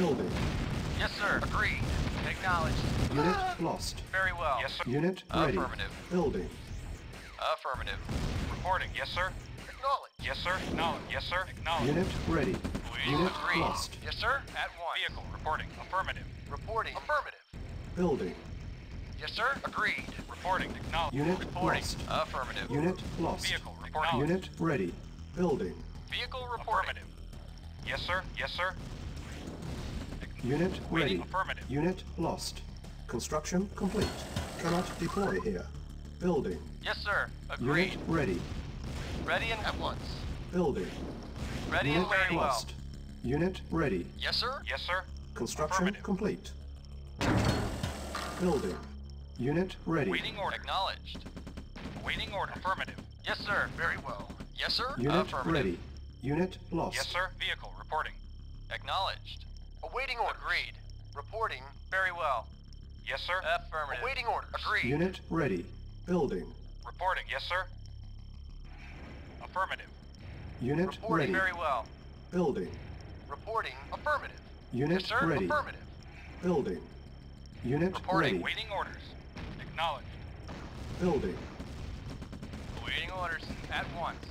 Building. Yes, sir. Agreed. Acknowledged. Unit lost. Very well. Yes, sir. Unit ready. Affirmative. Building. Affirmative. Reporting. Yes, sir. Acknowledged. Yes, sir. Acknowledge. Yes, sir. Acknowledge. Unit ready. Unit Agreed. lost. Yes, sir. At once. Vehicle reporting. Affirmative. Reporting. Affirmative. Building. Yes, sir. Agreed. Reporting. Acknowledge. Unit Reporting. lost. Affirmative. Unit lost. Vehicle reporting. Unit ready. Building. Vehicle reporting. Affirmative. Yes, sir. Yes, sir. Unit ready. Waiting. Affirmative. Unit lost. Construction complete. Cannot deploy here. Building. Yes, sir. Unit Agreed. ready. Ready and at once. Building. Ready Unit and very well. lost. Unit ready. Yes, sir. Yes, sir. Construction complete. Building. Unit ready. Waiting order. Acknowledged. Waiting order. Affirmative. Yes, sir. Very well. Yes, sir. Unit Affirmative. ready. Unit lost. Yes, sir. Vehicle reporting. Acknowledged. Awaiting order. Agreed. Reporting. Very well. Yes, sir. Affirmative. Awaiting orders. Agreed. Unit ready. Building. Reporting. Yes, sir. Affirmative. Unit Reporting. ready. Very well. Building. Reporting. Affirmative. Unit yes, sir. ready. Affirmative. Building. Unit Reporting. ready. Waiting orders. Acknowledged. Building. Awaiting orders. At once.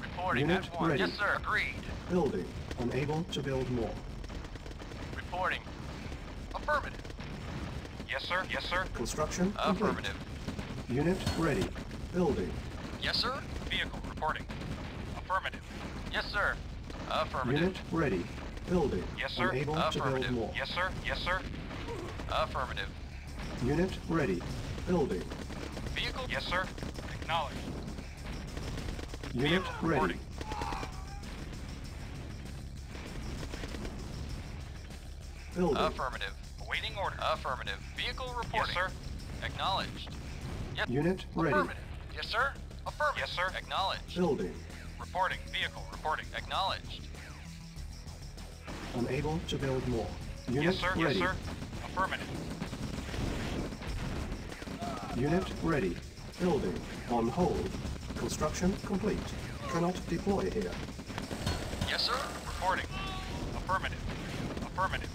Reporting. Unit at once. ready. Yes, sir. Agreed. Building. Unable to build more. Reporting. Affirmative. Yes, sir. Yes, sir. Construction complete. Affirmative. Unit ready. Building. Yes, sir. Vehicle reporting. Affirmative. Yes, sir. Affirmative. Unit ready. Building. Yes, sir. Unable to build Affirmative. more. Yes, sir. Yes, sir. Affirmative. Unit ready. Building. Vehicle. Yes, sir. Acknowledged. Unit Vehicle ready. reporting. Building. Affirmative. Awaiting orders. Affirmative. Vehicle reporting. yes, sir. Acknowledged. Yep. Unit ready. Affirmative. Yes, sir. Affirmative. Yes, sir. Acknowledged. Building. Reporting. Vehicle reporting. Acknowledged. Unable to build more. Unit Yes, sir. Yes, ready. sir. Affirmative. Unit ready. Building. On hold. Construction complete. Cannot deploy here. Yes, sir. Reporting. Affirmative. Affirmative.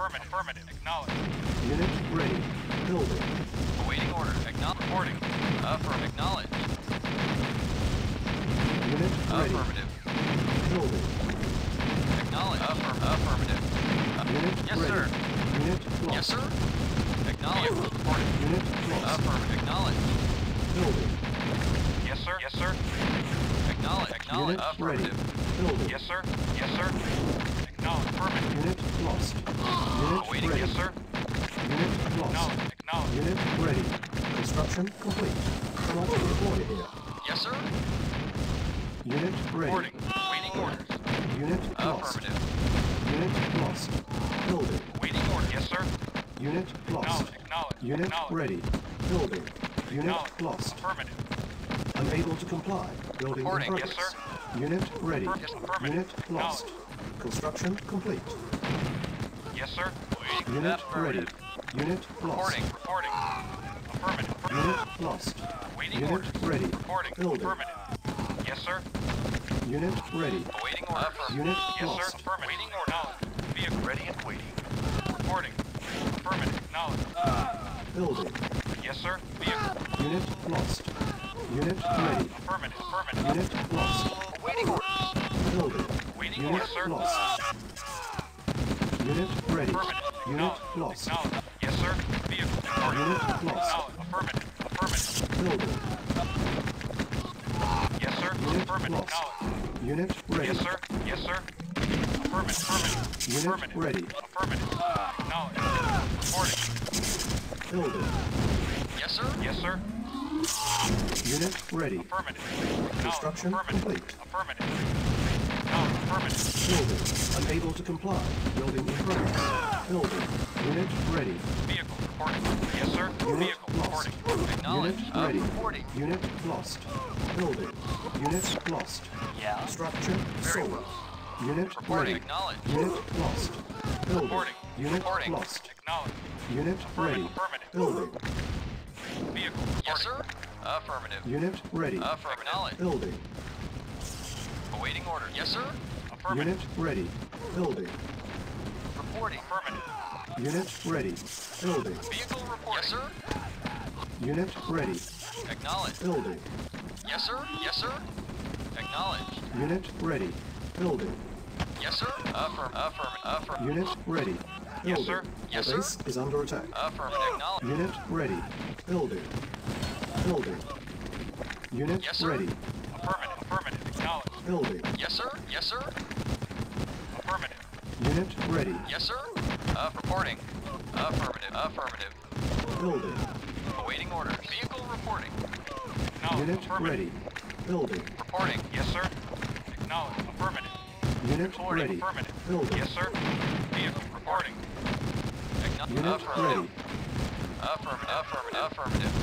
Affirmative. Affirmative. Acknowledged. Unit ready. Building. Awaiting order. Acknowledged. Reporting. Affirm. Acknowledged. Unit ready. Affirmative. Building. Acknowledged. Affirm. Affirmative. Unit Yes, ready. sir. Unit lost. Yes, sir. Acknowledged. Reporting. Unit lost. Affirm. Acknowledged. Building. Yes, sir. Yes, sir. Acknowledged. Acknowledged. Unit Affirmative. ready. Building. Yes, sir. Yes, sir. Affirmative. Unit lost. Unit Awaiting. ready. Yes, sir. Unit lost. Acknowledged. Acknowledged. Unit ready. Construction complete. Cannot deploy here. Yes, sir. Unit ready. Reporting. Waiting orders. Unit lost. Affirmative. Unit lost. Building. Waiting order. Yes, sir. Unit lost. Acknowledged. Unit Acknowledged. ready. Building. Unit lost. Affirmative. Unable to comply. Building in progress. Yes, sir. Unit ready. Yes. Unit lost. Construction complete. Yes, sir. Unit ready. Unit lost. Reporting. Reporting. Affirmative. Unit lost. Waiting Unit orders. ready. Reporting. Building. Affirmative. Yes, sir. Unit ready. Awaiting order. Affirm. Unit Yes, lost. Yes, sir. Affirmative. Waiting order. Acknowledged. Vehicle Ready and waiting. reporting. Affirmative. Acknowledged. Building. Yes, sir. Vehicle. Unit lost. Unit ready. Affirmative. Affirmative. Unit lost. Awaiting orders. Building. Waiting Unit orders, sir. lost. Unit ready. Unit lost. Acknowledged. Yes, sir. Vehicle. Unit lost. Affirmative. Affirmative. Building. Yes, sir. Unit Affirmative. lost. Unit ready. Yes, sir. Yes, sir. Affirmative. Affirmative. Unit Affirmative. ready. Affirmative. Acknowledged. Reporting. Building. Yes, sir. Yes, sir. Unit ready. Affirmative. Construction complete. Affirmative. Affirmative. Building. Unable to comply. Building in progress. Building. Unit ready. Vehicle reporting. Yes, sir. Unit Vehicle lost. reporting. Acknowledged. Unit ready. reporting. Unit lost. Building. Unit lost. Yeah. Structure Very sold. well. Unit Reporting. ready. Acknowledged. Unit lost. Building. Reporting. Unit Reporting. lost. Acknowledged. Unit ready. Affirmative. Building. Vehicle reporting. Yes, sir. Affirmative. Unit ready. Affirm. Acknowledged. Building. Awaiting order. Yes, sir. Affirmative. Unit ready. Building. reporting. Affirmative. Unit ready. Building. Vehicle reporting. Yes, sir. Unit ready. Acknowledged. Building. Yes, sir. Yes, sir. Acknowledged. Unit ready. Building. Yes, sir. Affirm. Affirm. Affirm. Unit ready. Yes, Building. sir. Yes, sir. base is under attack. Affirmative. Acknowledged. Unit ready. Building. Building. Unit Yes, ready. Affirmative. Affirmative. Acknowledged. Building. Yes, sir. Yes, sir. Affirmative. Unit ready. Yes, sir. Uh, reporting. Affirmative. Affirmative. Building. Awaiting orders. Vehicle reporting. Acknowledged. Unit ready. Building. Reporting. Yes, sir. Acknowledged. Affirmative. Unit Reporting. ready. Affirmative. Building. Yes, sir. Vehicle reporting. Acknow- Unit affirmative. ready. Affirmative. Affirmative. Affirmative.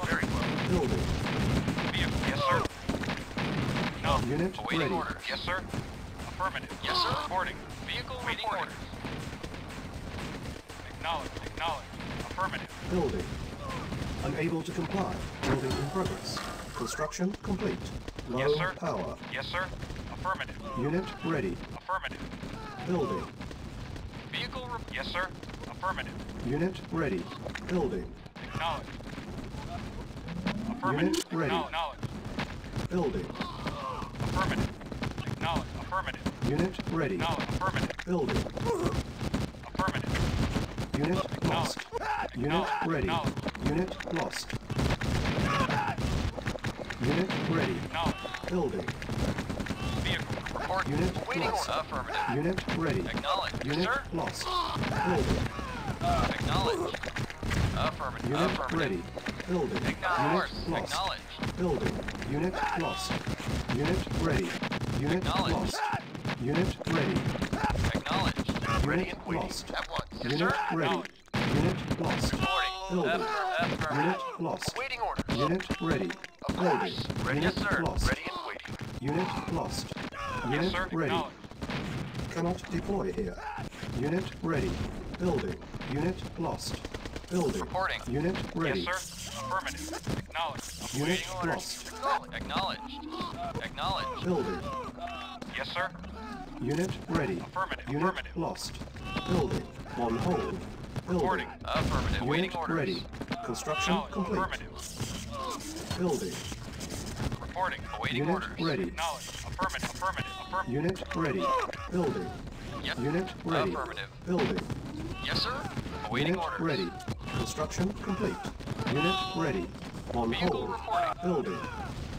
Order. Very well. Building. Sir. No. Unit Awaiting ready. orders. Yes, sir. Affirmative. Yes, sir. Reporting. Vehicle Waiting reporting. orders. Acknowledged. Acknowledged. Affirmative. Building. Unable to comply. Building in progress. Construction complete. Low Yes, sir. power. Yes, sir. Affirmative. Unit ready. Affirmative. Building. Vehicle re- Yes, sir. Affirmative. Unit ready. Building. Acknowledged. Affirmative. Unit ready. Acknowledged. Building. Affirmative. Acknowledged. Affirmative. Unit ready. Acknowledged. Affirmative. Building. Affirmative. Unit lost. Unit ready. Unit lost. Unit ready. Building. Vehicle. report. Unit lost. order. Affirmative. Unit ready. Acknowledged. Yes, Unit sir. lost. Building. Acknowledged. Affirmative. Unit Affirmative. ready. Building. Acknowledged. Unit lost. Acknowledged. Building. Unit lost. Unit ready. Unit lost. Unit ready. Acknowledged. Ready Unit and lost. At once. Yes, Unit sir. ready. Unit lost. Building. Unit lost. Awaiting orders. Unit ready. Of course. Ready, Unit yes, sir. lost. Ready and waiting. Unit lost. Yes, Unit sir. ready. Cannot deploy here. Unit ready. Building. Unit lost. Building. Reporting. Unit ready. Yes, sir. Affirmative. Acknowledged. Unit lost. Acknowledged. Acknowledged. Building. Yes, sir. Unit ready. Affirmative. Unit Affirmative. lost. Building. On hold. Building. Reporting. Affirmative. Unit orders. ready. Construction Acknowledged. complete. Affirmative. Building. Reporting. Awaiting Unit orders. ready. Acknowledged. Affirmative. Affirmative. Affirmative. Unit ready. Building. Yep. Unit ready. Affirmative. Building. Yes, sir. Awaiting Unit orders. ready. Construction complete. Unit ready. On Vehicle hold. reporting. Building.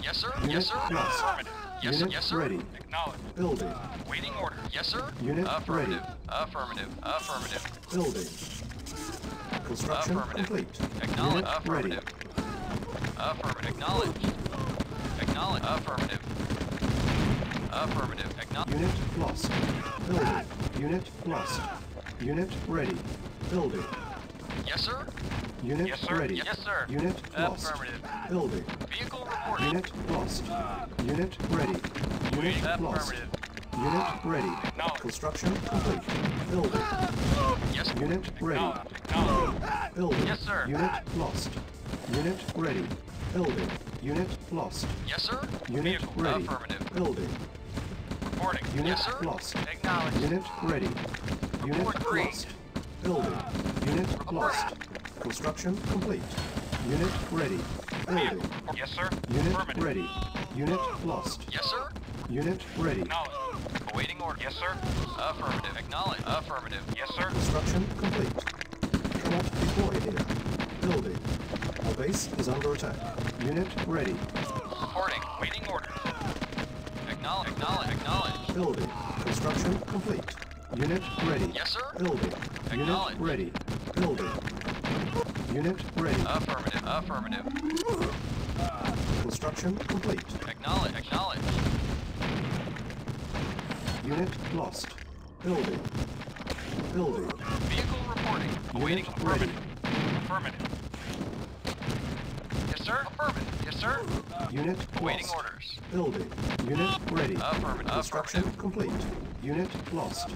Yes, sir. Unit Yes, sir. lost. Affirmative. Yes. Unit Yes, sir. ready. Acknowledged. Building. Awaiting orders. Yes, sir. Unit Affirmative. ready. Affirmative. Affirmative. Building. Construction Affirmative. complete. Acknowledge. Unit Affirmative. ready. Affirmative. Affirmative. Acknowledge. Acknowledge. Affirmative. Affirmative. Acknowledge. Unit lost. Building. Unit lost. Unit ready. Building. Yes, sir. Unit Yes, sir. ready. Yes, sir. Unit lost. Affirmative. Building. Vehicle reporting. Unit lost. Unit ready. Unit lost. Affirmative. Unit ready. Construction complete. Building. Yes. Sir. Unit ready. Acknowledged. Acknowledged. Building. Yes, sir. Unit lost. Unit ready. Building. Unit lost. Yes, sir. Unit Vehicle. ready. Affirmative. Building. Reporting. Unit Yes, sir. lost. Acknowledge. Unit ready. Unit Report lost. Building. Unit lost. Construction complete. Unit ready. Building. Yes, sir. Unit ready. Unit lost. Yes, sir. Unit ready. Acknowledged. Awaiting order. Yes, sir. Affirmative. Acknowledge. Affirmative. Yes, sir. Construction complete. Cannot deploy here. Building. Our base is under attack. Unit ready. Reporting. Waiting orders. Acknowledge. Acknowledge. Acknowledge. Building. Construction complete. Unit ready. Yes, sir. Building. Unit Acknowledge. ready. Building. Unit ready. Affirmative. Affirmative. Construction complete. Acknowledge. Acknowledge. Unit lost. Building. Building. Vehicle reporting. Awaiting. Unit ready. Affirmative. Yes, sir. Affirmative. Yes, sir. Unit Awaiting lost. orders. Building. Unit ready. Affirmative. Construction Affirmative. complete. Unit lost.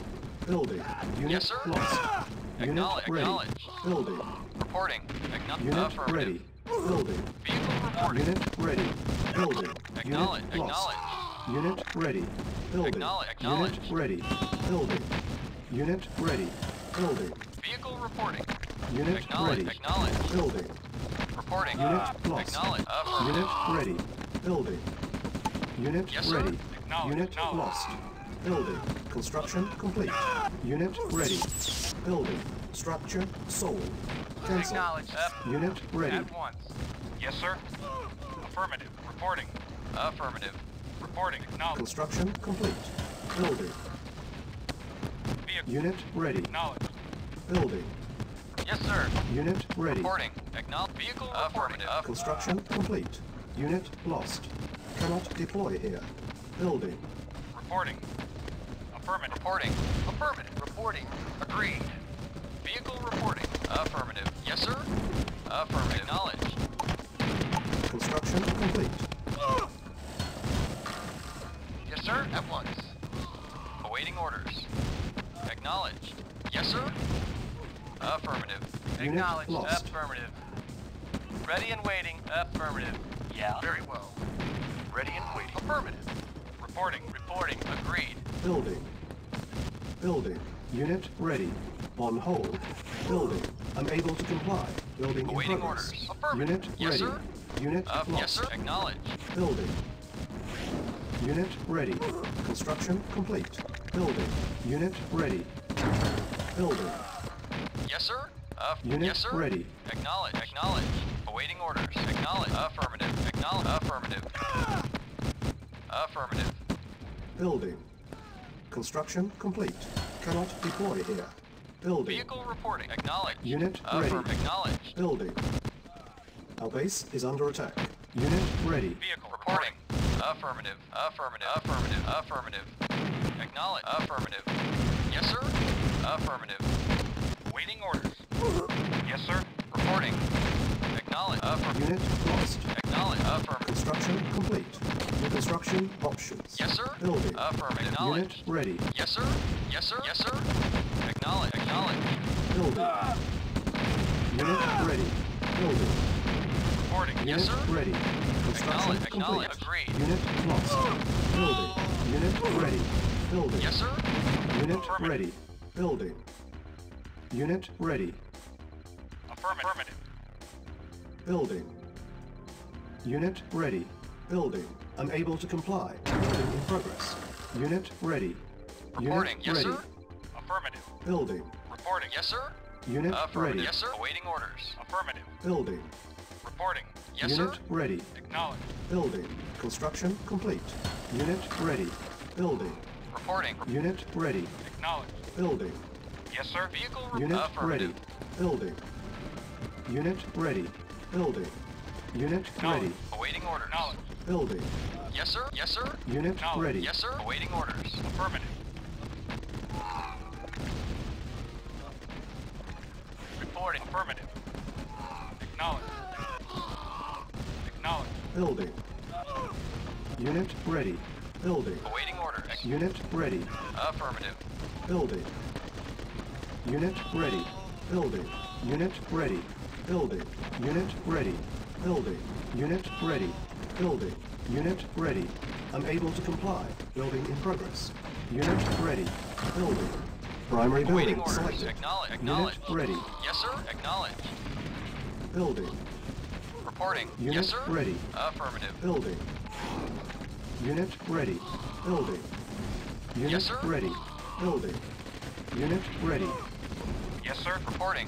Building. Unit Yes, sir. lost. Unit Acknowledge. ready. Acknowledge. Building. Reporting. Acknowledge. Unit ready. Building. Vehicle reporting. Unit ready. Building. Acknowledge. Unit lost. Acknowledge. Unit ready. Building. Acknowledge. Acknowledge. Unit ready. Building. Unit ready. Building. Vehicle reporting. Unit Acknowledge. ready. Acknowledge. Building. Reporting. Unit lost. Acknowledge. Affirmative. Unit ready. Building. Unit Yes, sir. ready. Acknowledge, Unit lost. Building. Construction complete. Unit ready. Building. Structure sold. Cancel. Uh, Unit ready. At once. Yes, sir. Affirmative. Reporting. Affirmative. Reporting. Acknowledge. Construction complete. Building. Vehicle. Unit ready. Acknowledge. Building. Yes, sir. Unit ready. Reporting. Acknowledge. Vehicle affirmative. Construction complete. Unit lost. Cannot deploy here. Building. Reporting. Affirmative. Reporting. Affirmative. Reporting. Agreed. Vehicle reporting. Affirmative. Yes, sir. Affirmative. Acknowledge. Construction complete. Yes, sir. At once. Awaiting orders. Acknowledged. Yes, sir. Affirmative. Unit Acknowledged. lost. Affirmative. Ready and waiting. Affirmative. Yeah. Very well. Ready and waiting. Affirmative. Reporting. Reporting. Agreed. Building. Building. Unit ready. On hold. Building. Unable to comply. Building in Awaiting orders. Affirmative. Unit Yes, ready. sir. Unit Uh, lost. yes, sir. Acknowledged. Building. Unit ready. Construction complete. Building. Unit ready. Building. Yes, sir. Aff- Unit yes, sir. ready. Acknowledge. Acknowledge. Awaiting orders. Acknowledge. Affirmative. Acknowledge. Affirmative. Affirmative. Building. Construction complete. Cannot deploy here. Building. Vehicle reporting. Acknowledge. Unit Affirm. ready. Acknowledge. Building. Our base is under attack. Unit ready. Vehicle Reporting. Affirmative. Affirmative. Affirmative. Affirmative. Acknowledge. Affirmative. Yes, sir. Affirmative. Waiting orders. Yes, sir. Reporting. Acknowledge. Affirmative. Uh, Unit lost. Acknowledge. Affirmative. Uh, construction complete. Construction options. Yes, sir. Building. Uh, Affirmative. Unit ready. Yes, sir. Yes, sir. Yes, sir. Acknowledge. Acknowledge. Building. Unit ready. Building. Reporting. Unit Yes, sir. ready. Construction Acknowledge. Acknowledge. Agreed. Unit lost. Building. Unit ready. Building. Yes, sir. Unit ready. Building. Unit ready. Affirmative. Building. Unit ready. Building. Unable to comply. Building in progress. Unit ready. Reporting. Unit Yes, ready. sir. Affirmative. Building. Reporting. Yes, sir. Unit Affirmative. ready. Yes, sir. Awaiting orders. Affirmative. Building. Reporting. Yes, Unit sir. ready. Acknowledge. Building. Construction complete. Unit ready. Building. Reporting. Unit ready. Acknowledge. Building. Yes, sir. Vehicle Unit ready. Building. Unit ready. Building. Unit ready. Awaiting orders. Acknowledge. Building. Yes, sir. Yes, sir. Unit Acknowledge. ready. Yes, sir. Awaiting orders. Affirmative. Reporting. Affirmative. Acknowledge. Acknowledge. Building. Unit ready. Building. Awaiting orders. Unit ready. Affirmative. Building. Unit ready. Building. Unit ready. Building. Unit ready. Building. Unit ready. Building. Unit ready. Unable to comply. Building in progress. Unit ready. Building. Primary Awaiting building orders. selected. Acknowledge. Unit ready. Yes, sir. Acknowledge. Building. Reporting. Unit yes, sir. ready. Affirmative. Building. Unit ready. Building. Unit Yes, sir. ready. Building. Unit ready. Yes, sir. Reporting.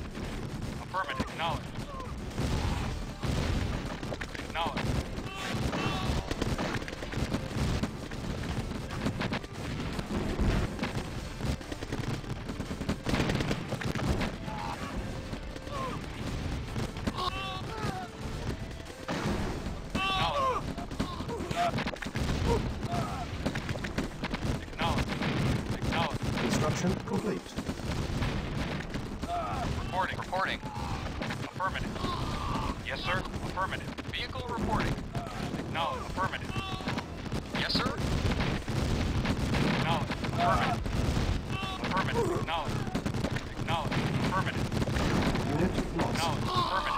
Affirmative. Acknowledge. Acknowledge. Acknowledge. Acknowledge. Acknowledge. Construction complete. Reporting. Reporting. Affirmative. Yes, sir. Affirmative. Vehicle reporting. Uh, Acknowledge. Affirmative. Yes, sir. Acknowledge. Affirmative. Affirmative. Acknowledge. Acknowledge. Affirmative. Unit lost. Acknowledge. Affirmative.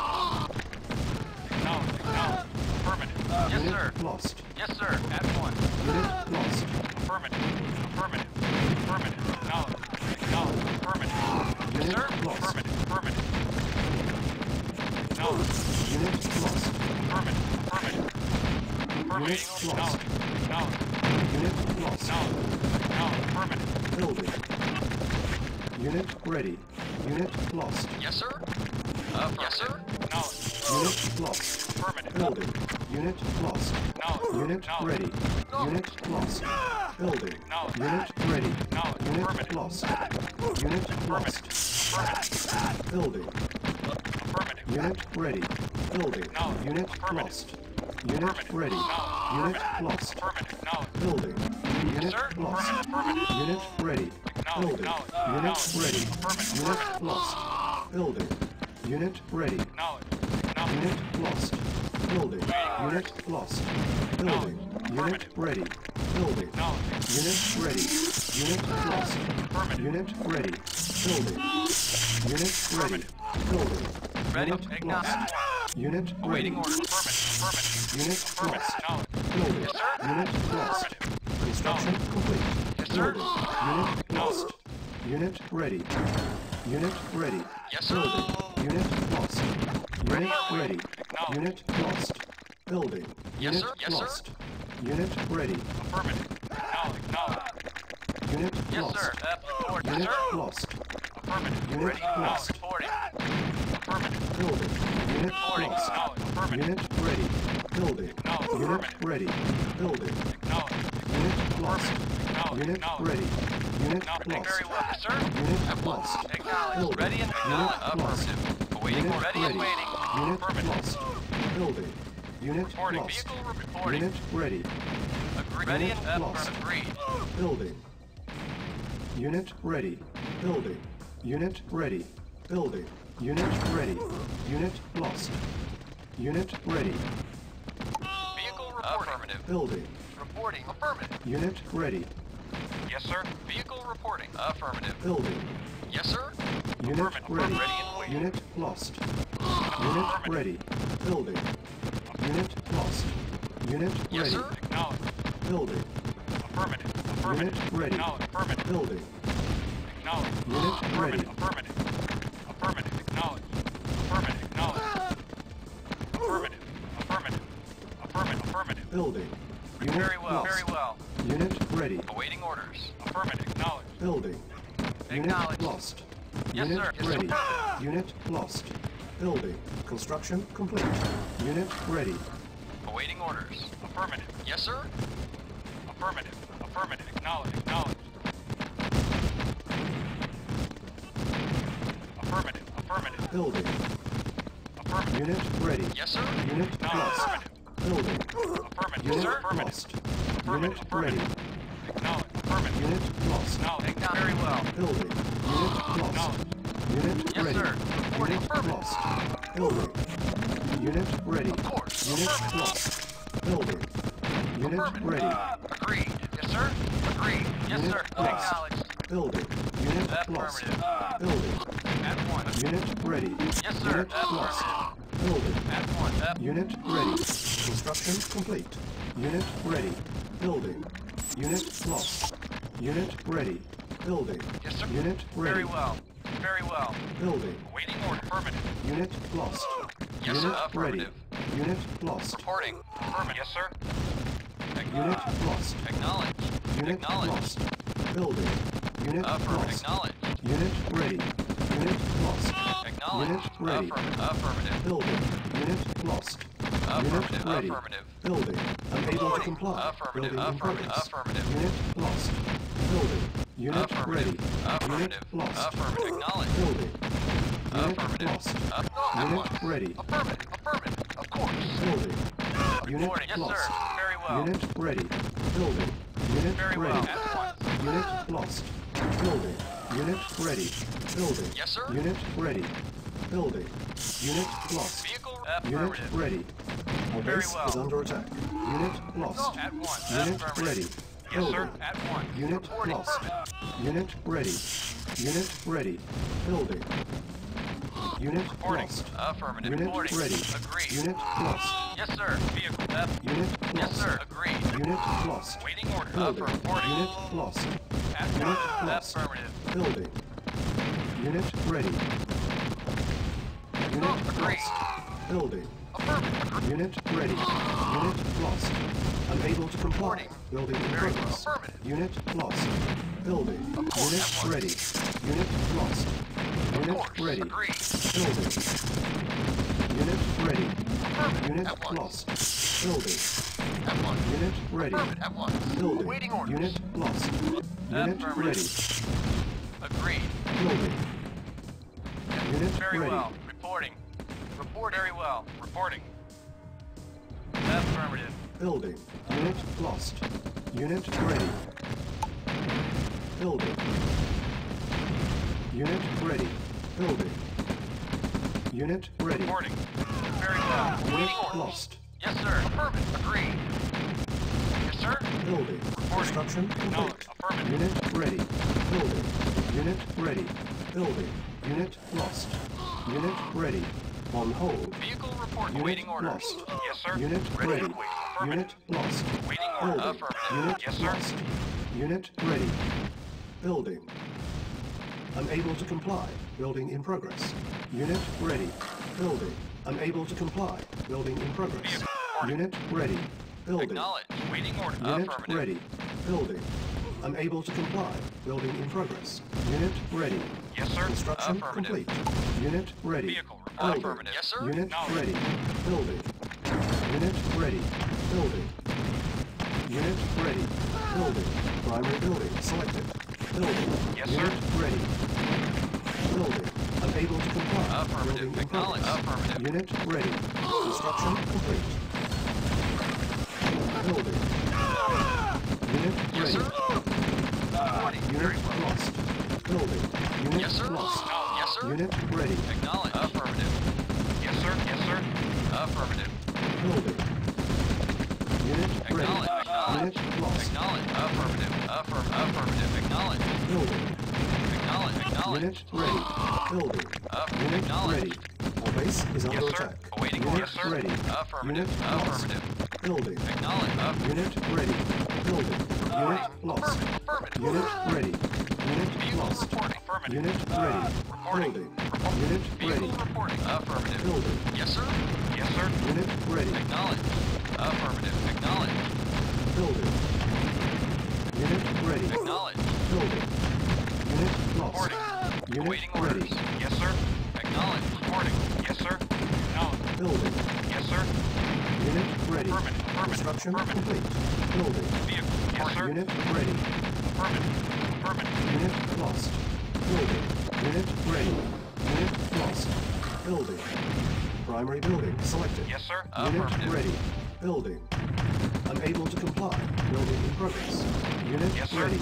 Acknowledge. Acknowledge. Affirmative. Yes, Unit sir. lost. Yes, sir. At once. Unit lost. Affirmative. Affirmative. Affirmative. Acknowledge. Acknowledge. Unit sir. lost. Affirmative. Affirmative. Acknowledged. Unit lost. Affirmative. Affirmative. Affirmative. lost. Acknowledged. Acknowledged. Unit lost. Acknowledged. Acknowledged. Affirmative. Building. Unit ready. Unit lost. Yes, sir. Affirmative. Yes, sir. Acknowledged. Unit lost. Affirmative. Building. Unit lost. Acknowledged. Unit Acknowledged. ready. Unit lost. Building. Acknowledged. Unit ready. Acknowledged. Unit Affirmative. lost. Unit lost. Affirmative. Building. Affirmative. Unit ready. Building. Acknowledged. Unit Affirmative. lost. Unit Affirmative. ready. Unit lost. Affirmative. Ready. Unit ready. Yes, sir. Building. Unit lost. Unit and ready. Acknowledged. Unit lost. Building. Yes, Unit sir. Yes, lost. sir. Unit ready. Affirmative. Acknowledged. Acknowledged. Unit Yes, lost. sir. F report. Yes, Unit sir. lost. Affirmative. Unit Ready. lost. Acknowledged. Reporting. Affirmative. Building. Unit Reporting. lost. Acknowledged. Affirmative. Unit ready. Building. Acknowledged. Unit ready. Building. Acknowledged. Unit lost. Acknowledged. Unit Acknowledged. ready. Unit Acknowledged. lost. Sir. Unit lost. Acknowledged. Building. Ready and Unit acknowledged. lost. Affirmative. Awaiting Unit. Ready ready. and waiting. Unit lost. Building. Unit Reporting. lost. Vehicle reporting. Unit ready. Agree. Ready Unit and lost. Agreed. Building. Unit ready. Building. Unit ready. Building. Unit ready. Unit lost. Unit ready. Vehicle reporting. Affirmative. Building. Reporting. Affirmative. Unit ready. Yes, sir. Vehicle reporting. Affirmative. Building. Yes, sir. Unit ready. Ready. Unit lost. Unit ready. Building. Unit lost. Unit Yes, ready. sir. Acknowledged. Building. Affirmative. Affirmative. Unit ready. Acknowledged. Affirmative. Building. Acknowledged. Unit ready. Affirmative. Affirmative. Affirmative. Affirmative. Acknowledged. Affirmative. Affirmative. Affirmative. Affirmative. Building. Unit Very well. lost. Very well. Unit ready. Awaiting orders. Affirmative. Acknowledged. Building. Acknowledged. Unit lost. Yes, Unit sir. Yes, ready. sir. Unit lost. Building. Construction complete. Unit ready. Awaiting orders. Affirmative. Yes, sir. Affirmative. Affirmative. Acknowledged. Acknowledged. Affirmative. Affirmative. Building. Affirmative. Unit ready. Yes, sir. Unit lost. Building. Affirmative. Unit sir. Affirmative. lost. Affirmative. Unit ready. Affirmative. Unit lost. Acknowledged. Acknowledged. Very well. Building. Unit lost. Acknowledged. Unit Yes, ready. sir. Reporting. Unit lost. Building. Unit ready. Of course. Unit lost. Building. Unit ready. Agreed. Yes, sir. Agreed. Yes, Unit sir. lost. Acknowledged. Building. Unit lost. Affirmative. Building. At once. Unit ready. Yes, sir. Unit lost. Building. At once. At Unit ready. Construction complete. Unit ready. Building. Unit lost. Unit ready. Building. Yes, sir. Unit ready. Very well. Very well. Building. Waiting order. Affirmative. Unit lost. Yes, Unit sir. ready. Unit lost. Reporting. Affirmative. Yes, sir. Unit lost. Acknowledged. Unit Acknowledged. lost. Building. Unit Affirmative. lost. Acknowledged. Unit ready. Unit lost. Acknowledged. Unit ready. Affirmative. Affirmative. Building. Unit lost. Affirmative. Unit ready. Affirmative. Building. Unable to comply. Affirmative. Building Affirmative. Affirmative. Unit lost. Building. Unit ready. Affirmative. Affirmative. Unit lost. Affirmative. Acknowledged. Building. Unit Affirmative. lost. Aff- Unit ready. Affirmative. Affirmative. Of course. Building. Unit. Yes, lost. sir. Very well. Unit ready. Building. Unit Very ready. well. At once. Unit lost. Building. Unit ready. Building. Yes, sir. Unit ready. Building. Unit lost. Vehicle. Unit ready. Our Very base well. is under attack. Unit lost. At once. Unit ready. Yes, sir. At once. Unit Reporting. lost. Uh, Unit ready. Unit ready. Building. Unit Reporting. lost. Affirmative. Unit Reporting. ready. Agreed. Unit lost. Yes, sir. Vehicle. F. Unit Yes, sir. Agreed. Unit lost. Waiting order. Building. Affirmative. Unit lost. At Unit once. lost. Affirmative. Building. Unit ready. Unit Agreed. lost. Building. Unit ready. Unit lost. Unable to comply. Reporting. Building in progress. Unit lost. Building. Unit ready. Unit lost. Unit ready. Building. Unit ready. Unit lost. Building. Unit ready. Affirmative. At once. Building. Unit lost. Unit ready. Agreed. Building. Unit Very ready. well. Reporting. Report very well. Reporting. Affirmative. Building. Unit lost. Unit ready. Building. Unit ready. Building. Unit ready. Reporting. Very well. Unit lost. Yes, sir. Affirmative. Agreed. Yes, sir. Building. Construction No, complete. affirmative. Unit ready. Building. Unit ready. Building. Unit lost. Unit ready. On hold. Vehicle report. Unit Awaiting orders. lost. Yes, sir. Unit Ready ready. to wait. Affirmative. Unit lost. Waiting order. Affirmative. Unit Yes, sir. lost. Unit ready. Building. Unable to comply. Building in progress. Unit ready. Building. Unable to comply. Building in progress. Unit ready. Building. Acknowledge. Waiting order. Unit Affirmative. ready. Building. Unable to comply. Building in progress. Unit ready. Yes, sir. Construction complete. Unit ready. Vehicle. Building. Affirmative. Yes, sir. Unit Acknowledged. ready. Building. Unit ready. Building. Unit ready. Building. Primary building selected. Building. Yes, sir. Unit ready. Building. Unable to comply. Affirmative. Building Acknowledged. Affirmative. Unit ready. Construction complete. Building. Unit Yes, ready. sir. Reporting. Very Unit well. lost. Building. Unit Yes, sir. lost. Oh, Yes, sir. Unit ready. Acknowledge. Affirmative. Yes, sir. Yes, sir. Affirmative. Building. Unit Acknowledge. ready. Acknowledge. Acknowledge. Unit lost. Acknowledge. Affirmative. Affirm. Affirmative. Acknowledge. Building. Acknowledge. Acknowledge. Unit ready. Building. Aff- Unit acknowledged. ready. Our base is under Yes, attack. sir. Awaiting Unit orders, sir. ready. Affirmative. Unit Affirmative. lost. Building. Acknowledge. Aff- Unit ready. Building. Unit ah. lost. Affirmative. Affirmative. Unit ready. Unit Vehicle lost. reporting. Affirmative. Unit uh, ready. reporting. Building. Unit Vehicle ready. reporting. Affirmative. Building. Yes, sir. Yes, sir. Unit ready. Acknowledge. Affirmative. Acknowledge. Building. Unit ready. Acknowledge. Building. Unit lost. Reporting. Unit Awaiting ready. orders. Yes, sir. Acknowledge. Reporting. Yes, sir. Acknowledged. Building. Yes, sir. Unit ready. Affirmative. Affirmative. Construction Affirmative. complete. Building. Vehicle. Yes, sir. Unit ready. Affirmative. Unit lost. Building. Unit ready. Unit lost. Building. Primary building selected. Yes, sir. Unit ready. Building. Unable to comply. Building in progress. Unit Yes, ready.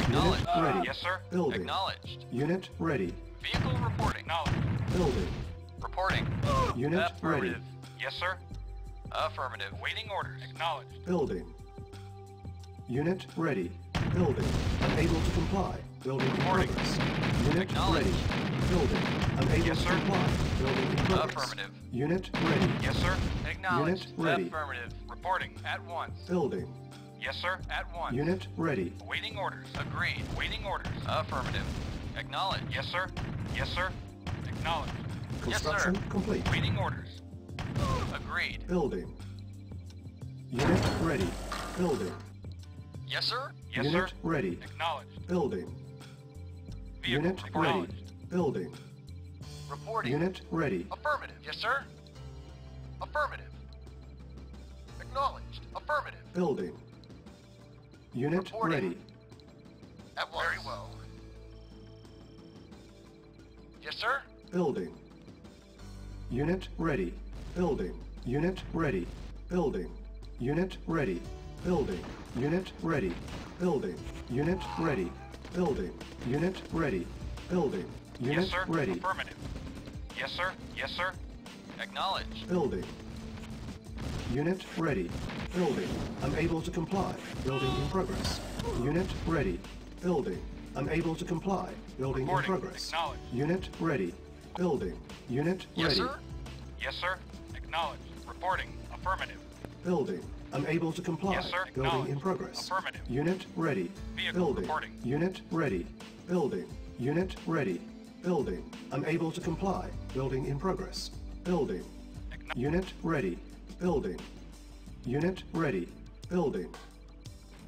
Acknowledged. Unit ready. Yes, sir. Building. Acknowledged. Unit ready. Vehicle reporting. Acknowledged. Building. Reporting. Unit ready. Yes, sir. Affirmative. Waiting orders. Acknowledged. Building. Unit ready. Building. Unable to comply. Building in progress. Unit ready. Building. Unable Yes, to sir. comply. Building in progress. Affirmative. Unit ready. Yes, sir. Acknowledged. Unit ready. Affirmative. Reporting. At once. Building. Yes, sir. At once. Unit ready. Waiting orders. Agreed. Waiting orders. Affirmative. Acknowledged. Yes, sir. Yes, sir. Acknowledged. Yes, sir. Construction complete. Waiting orders. Agreed. Building. Unit ready. Building. Yes, sir. Yes, Unit sir. ready. Acknowledged. Building. Vehicle Unit ready. Building. Reporting. Unit ready. Affirmative. Yes, sir. Affirmative. Acknowledged. Affirmative. Building. Unit Reporting. ready. At once. Very well. Yes, sir. Building. Unit ready. Building. Unit ready. Building. Unit ready. Building. Unit ready. Building. Unit ready. Building. Unit ready. Building. Unit Yes, sir. ready. Affirmative. Yes, sir. Yes, sir. Acknowledged. Building. Unit ready. Building. Unable to comply. Building in progress. Unit ready. Building. Unable to comply. Building in progress. Acknowledged. Unit ready. Building. Unit Yes, ready. sir. Yes, sir. Acknowledged. Reporting. Affirmative. Building. Unable to comply. Yes, sir. Building in progress. Affirmative. Unit ready. Vehicle Building. reporting. Unit ready. Building. Unit ready. Building. Unable to comply. Building in progress. Building. Unit ready. Building. Unit ready. Building.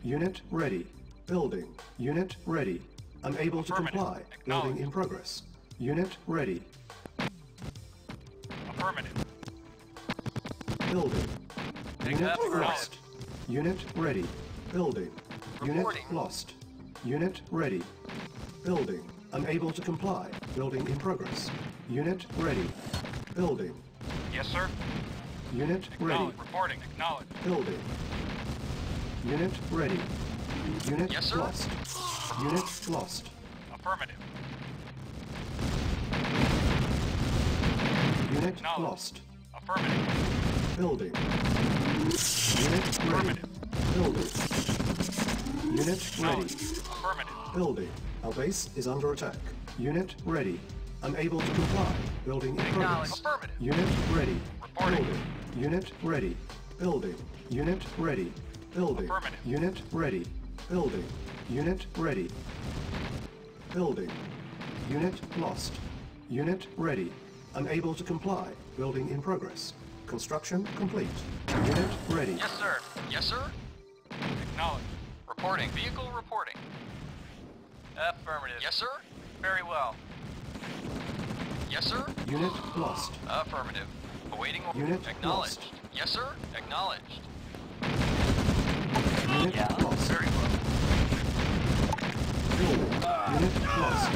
Unit ready. Building. Unit ready. Unable to comply. Building in progress. Unit ready. Affirmative. Building. Unit lost. Unit ready. Building. Unit lost. Unit ready. Building. Unable to comply. Building in progress. Unit ready. Building. Yes, sir. Unit ready. Reporting. Acknowledge. Building. Unit ready. Unit Yes, sir. lost. Unit lost. Affirmative. Unit lost. Affirmative. Building. Unit ready. Building. Unit ready. Affirmative. Building. Our base is under attack. Unit ready. Unable to comply. Building in progress. Affirmative. Unit ready. Reporting. Building. Unit ready. Building. Unit ready. Building. Affirmative. Unit ready. Building. Unit ready. Building. Unit lost. Unit ready. Unable to comply. Building in progress. Construction complete. Unit ready. Yes, sir. Yes, sir. Acknowledge. Reporting. Vehicle reporting. Affirmative. Yes, sir. Very well. Yes, sir. Unit lost. Affirmative. Awaiting order. Unit Acknowledged. lost. Yes, sir. Acknowledged. Unit Yeah. lost. Very well. Building. Unit lost.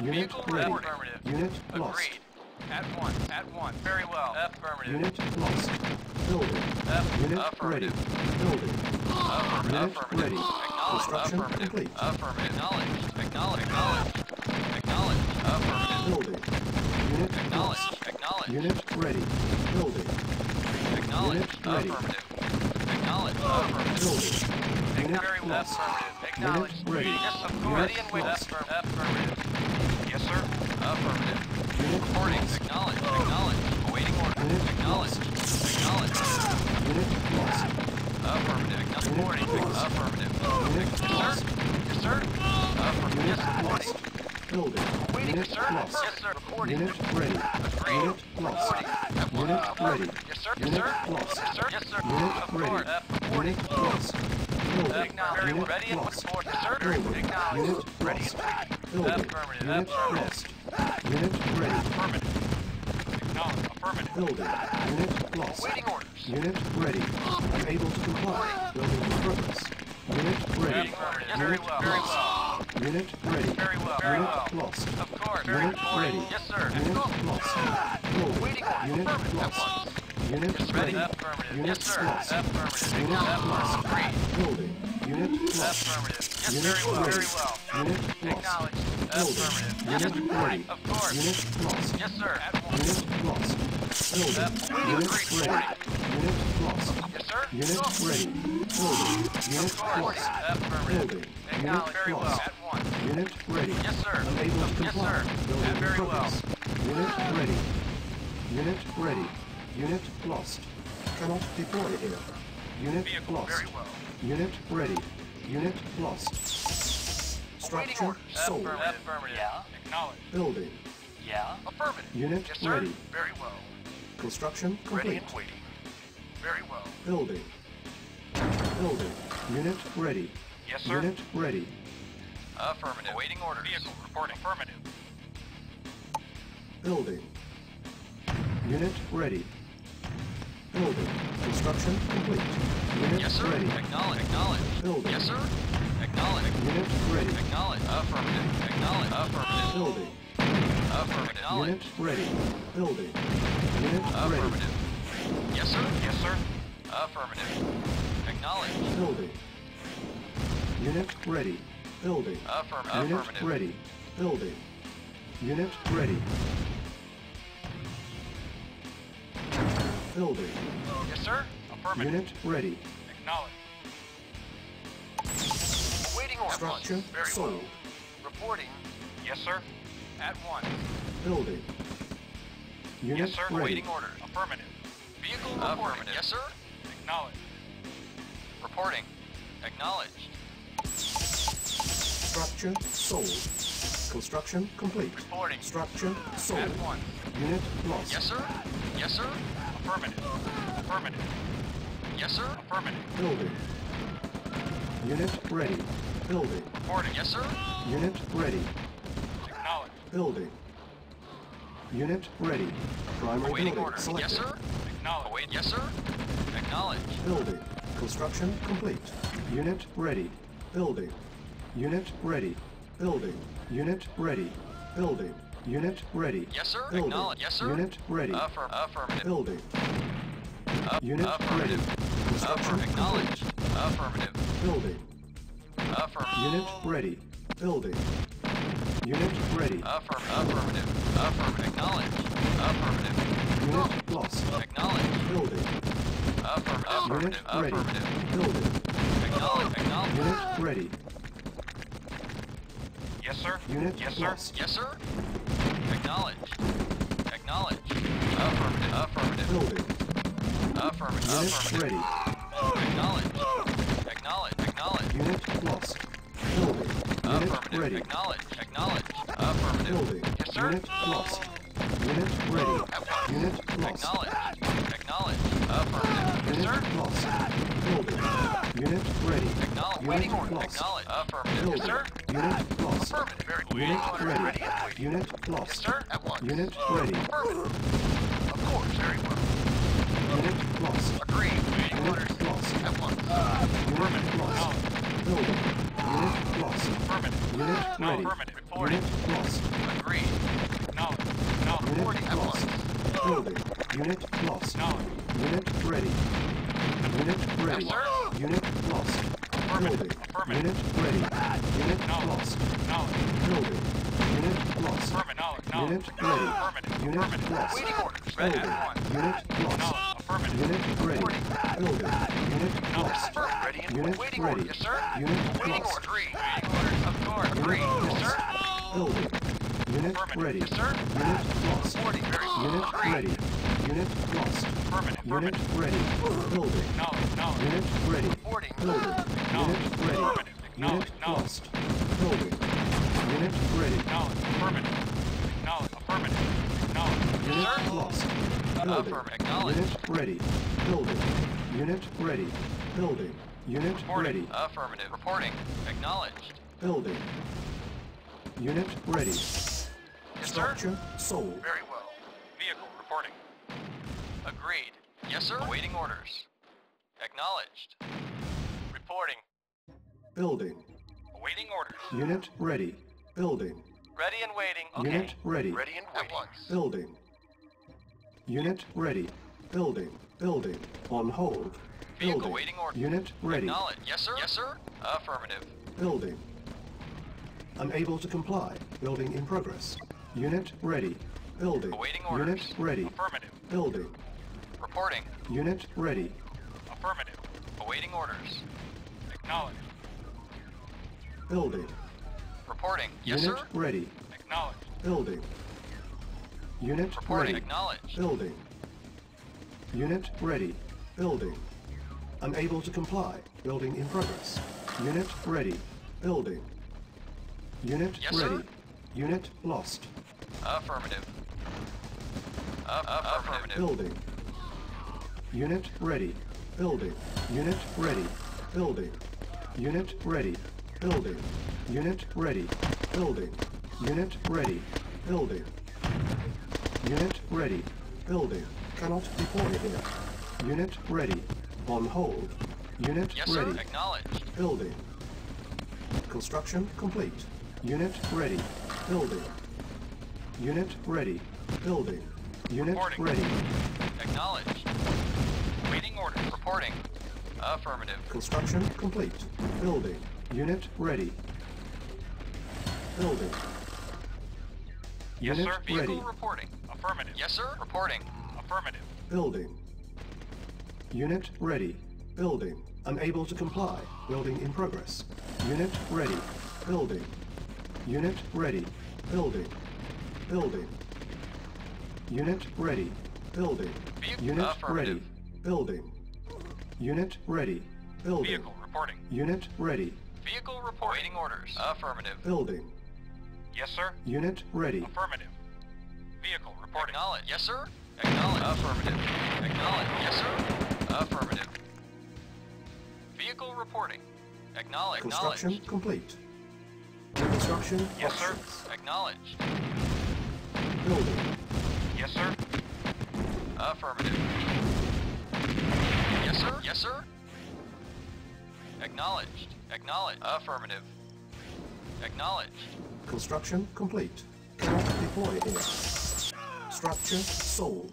Unit Vehicle ready. affirmative. Unit lost. At one. At one. Very well. Affirmative. Unit lost. Building. Aff- Unit ready. affirmative. Building. Affirmative. Unit Affirmative. ready. Acknowledged. Construction Affirmative. complete. Affirmative. Acknowledged. Acknowledged. Acknowledged. Acknowledged. Affirmative. Building. Unit lost. Acknowledged. Acknowledged. Unit ready. Building. Acknowledged. Unit ready. Affirmative. Acknowledged. Affirmative. Building. Unit Very well. Affirmative. Acknowledged. Unit ready. Yes, of course. Unit Ready lost. Affirmative. Yes, sir. Affirmative. Reporting. lost. Acknowledged. Acknowledged. Awaiting order. Unit Acknowledged. Acknowledged. Unit lost. Affirmative. Reporting. Affirmative. Yes, sir. Yes, sir. Affirmative. Yes. Building. Waiting, Unit sir. lost. Yes, sir. Reporting. Unit ready. Agreed. Unit lost. Reporting. At one. Unit ready. Yes, sir. Yes, sir. lost. Yes, sir. Yes, sir. Unit Of ready. course. Uh, Reporting. Unit lost. Building. Unit Ready and report. Yes, sir. Building. Unit Ready lost. and waiting. Building. Affirmative. Unit Affirmative. lost. Unit ready. Affirmative. Acknowledge. Affirmative. Building. Unit lost. Waiting orders. Unit ready. Unable to comply. Building in progress. Unit ready. Yes, very well. Very well. Unit ready. Very well. Very well. lost. Of course. Very Unit ready. Yes, sir. Unit lost. Waiting order. Unit lost. Once. Unit ready. ready. Affirmative. Unit Yes, sir. Affirmative. Unit lost. Building. Unit lost. Affirmative. Yes, Unit very well. Very well. Unit. Acknowledged. Affirmative. Unit ready. of course. Unit lost. Yes, sir. At once. Unit lost. Building. Unit ready. Unit lost. Yes, sir. Unit ready. Building. Unit lost. Affirmative. Building. Acknowledged. Very well. At once. Unit ready. Yes, sir. Unable to comply. Yes, sir. Building very well. Unit ready. Unit ready. Unit lost. Cannot deploy here. Unit Vehicle lost. very well. Unit ready. Unit lost. Waiting Structure orders. sold. Affirmative. Affirmative. Yeah. Acknowledge. Building. Yeah. Affirmative. Unit Yes, ready. Very well. Construction Ready complete. and waiting. Very well. Building. Building. Unit ready. Yes, sir. Unit ready. Affirmative. Awaiting orders. Vehicle reporting. Affirmative. Building. Unit ready. Building. Construction complete. Unit Yes, sir. ready. Acknowledge. Acknowledge. Building. Yes, sir. Acknowledge. Unit ready. Acknowledge. Affirmative. Acknowledge. Affirmative. Building. Affirmative. Acknowledge. Unit ready. Building. Unit ready. Affirmative. Yes, sir. Yes, sir. Affirmative. Acknowledge. Building. Unit ready. Building. Affirm- Unit affirmative. ready. Building. Unit ready. Building. Yes, sir. Affirmative. Unit ready. Acknowledged. Waiting order. Structure Very sold. well. Reporting. Yes, sir. At one. Building. Unit Yes, sir. ready. Awaiting order. Affirmative. Vehicle reporting. Affirmative. Yes, sir. Acknowledged. Reporting. Acknowledged. Structure sold. Construction complete. Reporting. Structure sold. At one. Unit lost. Yes, sir. Yes, sir. Affirmative. Affirmative. Yes, sir. Affirmative. Building. Unit ready. Building. Reporting. Yes, sir. Unit ready. Acknowledged. Building. Unit ready. Primary Awaiting building order. selected. Yes, sir. Acknowledged. Await. Yes, sir. Acknowledge. Building. Construction complete. Unit ready. Building. Unit ready. Building. Unit ready. Building. Unit ready. Yes, sir. Building. Acknowledge. Yes, sir. Unit ready. Affirm. Affirmative. Building. Up. Unit affirmative. ready. Construction Affirm. Acknowledge. Affirmative. Building. Affirm. Unit ready. Building. Unit ready. Affirm. Affirmative. Affirm. Acknowledge. Affirmative. Unit lost. Acknowledge. Building. Affirm. Unit Affirmative. ready. Affirmative. Building. Acknowledge. Acknowledge. Unit ready. Yes, sir. Unit Yes, sir. lost. Yes, sir. Acknowledge. Acknowledge. Affirmative. Affirmative. Building. Affirmative. Unit Affirmative. ready. Acknowledge. Acknowledge. Acknowledge. Unit lost. Building. Unit Affirmative. ready. Acknowledge. Acknowledge. Affirmative. Building. Yes, sir. Unit lost. Unit ready. Unit lost. Acknowledge. Acknowledge. Affirmative. Yes, Unit sir. lost. Building. Unit ready. Acknowledge. Unit Waiting order. lost. Acknowledge. Affirmative. Building. Yes, sir. Unit lost. Affirmative. Very good. Unit ready. Ready and. Unit lost. Yes, sir. At once. Unit ready. Affirmative. Of course. Very well. Unit lost. Agreed. Waiting Unit orders. lost. At once. Uh, Unit lost. Building. Unit lost. Affirmative. Unit No, ready. affirmative. Reporting. Unit lost. Agreed. Acknowledged. Acknowledged. Unit Reporting. At lost. once. Building. Unit lost. Acknowledged. Unit ready. Unit ready. Yes. Unit lost. Building. Affirmative. Unit ready. Unit Acknowledged. lost. Acknowledged. Building. Unit lost. Affirmative. Acknowledged. Unit Acknowledged. ready. Affirmative. Unit Affirmative. lost. Waiting orders. Building. Unit lost. Acknowledged. Affirmative. Unit ready. Building. Unit lost. Affirmative. Ready and Unit waiting ready. order. Yes, sir. Unit Waiting lost. order. Agreed. Waiting orders. Of. Agreed. Unit Yes, sir. Building. Unit ready. Yes, sir. Unit lost. Reporting. Very. Unit ready. Unit lost. Affirmative. Unit ready. Building. Acknowledged. Acknowledged. Unit ready. Reporting. Building. Unit ready. Affirmative. Unit Acknowledged. lost. Building. Unit ready. Acknowledged. Affirmative. Affirmative. Unit sir. lost. Uh, Building. Affirm. Acknowledged. Unit ready. Building. Unit ready. Building. Unit Reporting. ready. Affirmative. Reporting. Acknowledged. Building. Unit ready. Yes, sir. Structure sold. Very well. Vehicle reporting. Agreed. Yes, sir. Awaiting orders. Acknowledged. Reporting. Building. Awaiting orders. Unit ready. Building. Ready and waiting. Okay. Unit ready. Ready and waiting. At once. Building. Unit ready. Building. Building. On hold. Vehicle Building. waiting order. Unit ready. Acknowledged. Yes, sir. Yes, sir. Affirmative. Building. Unable to comply. Building in progress. Unit ready. Building. Awaiting Unit ready. Affirmative. Building. Reporting. Unit ready. Affirmative. Awaiting orders. Acknowledged. Building. Reporting. Yes, Unit sir. ready. Acknowledged. Building. Unit Reporting. ready. Acknowledged. Building. Unit ready. Building. Unable to comply. Building in progress. Unit ready. Building. Unit Yes, ready. sir. Unit lost. Affirmative. Aff- aff- affirmative. Building. Unit ready. Building. Unit ready. Building. Unit ready. Building. Unit ready. Building. Unit ready. Building. Unit ready. Building. Cannot deploy here. Unit ready. On hold. Unit Yes, sir. ready. Acknowledged. Building. Construction complete. Unit ready. Building. Unit ready. Building. Unit Reporting. ready. Acknowledged. Waiting orders. Reporting. Affirmative. Construction complete. Building. Unit ready. Building. Yes, Unit sir. Vehicle ready. reporting. Affirmative. Yes, sir. Reporting. Affirmative. Building. Unit ready. Building. Unable to comply. Building in progress. Unit ready. Building. Unit ready. Building. Building. Unit ready. Building. Vehicle- Unit ready. Building. Unit ready. Building. Vehicle reporting. Unit ready. Vehicle reporting. Waiting orders. Affirmative. Building. Yes, sir. Unit ready. Affirmative. Vehicle reporting. Acknowledge. Yes, sir. Acknowledge. Affirmative. Acknowledge. Yes, sir. Affirmative. Vehicle reporting. Acknowledge. Construction complete. Construction Yes, sir. options. Acknowledge. Building. Yes, sir. Affirmative. Yes, sir. Yes, sir. Acknowledged. Acknowledged. Affirmative. Acknowledged. Construction complete. Cannot deploy here. Structure sold.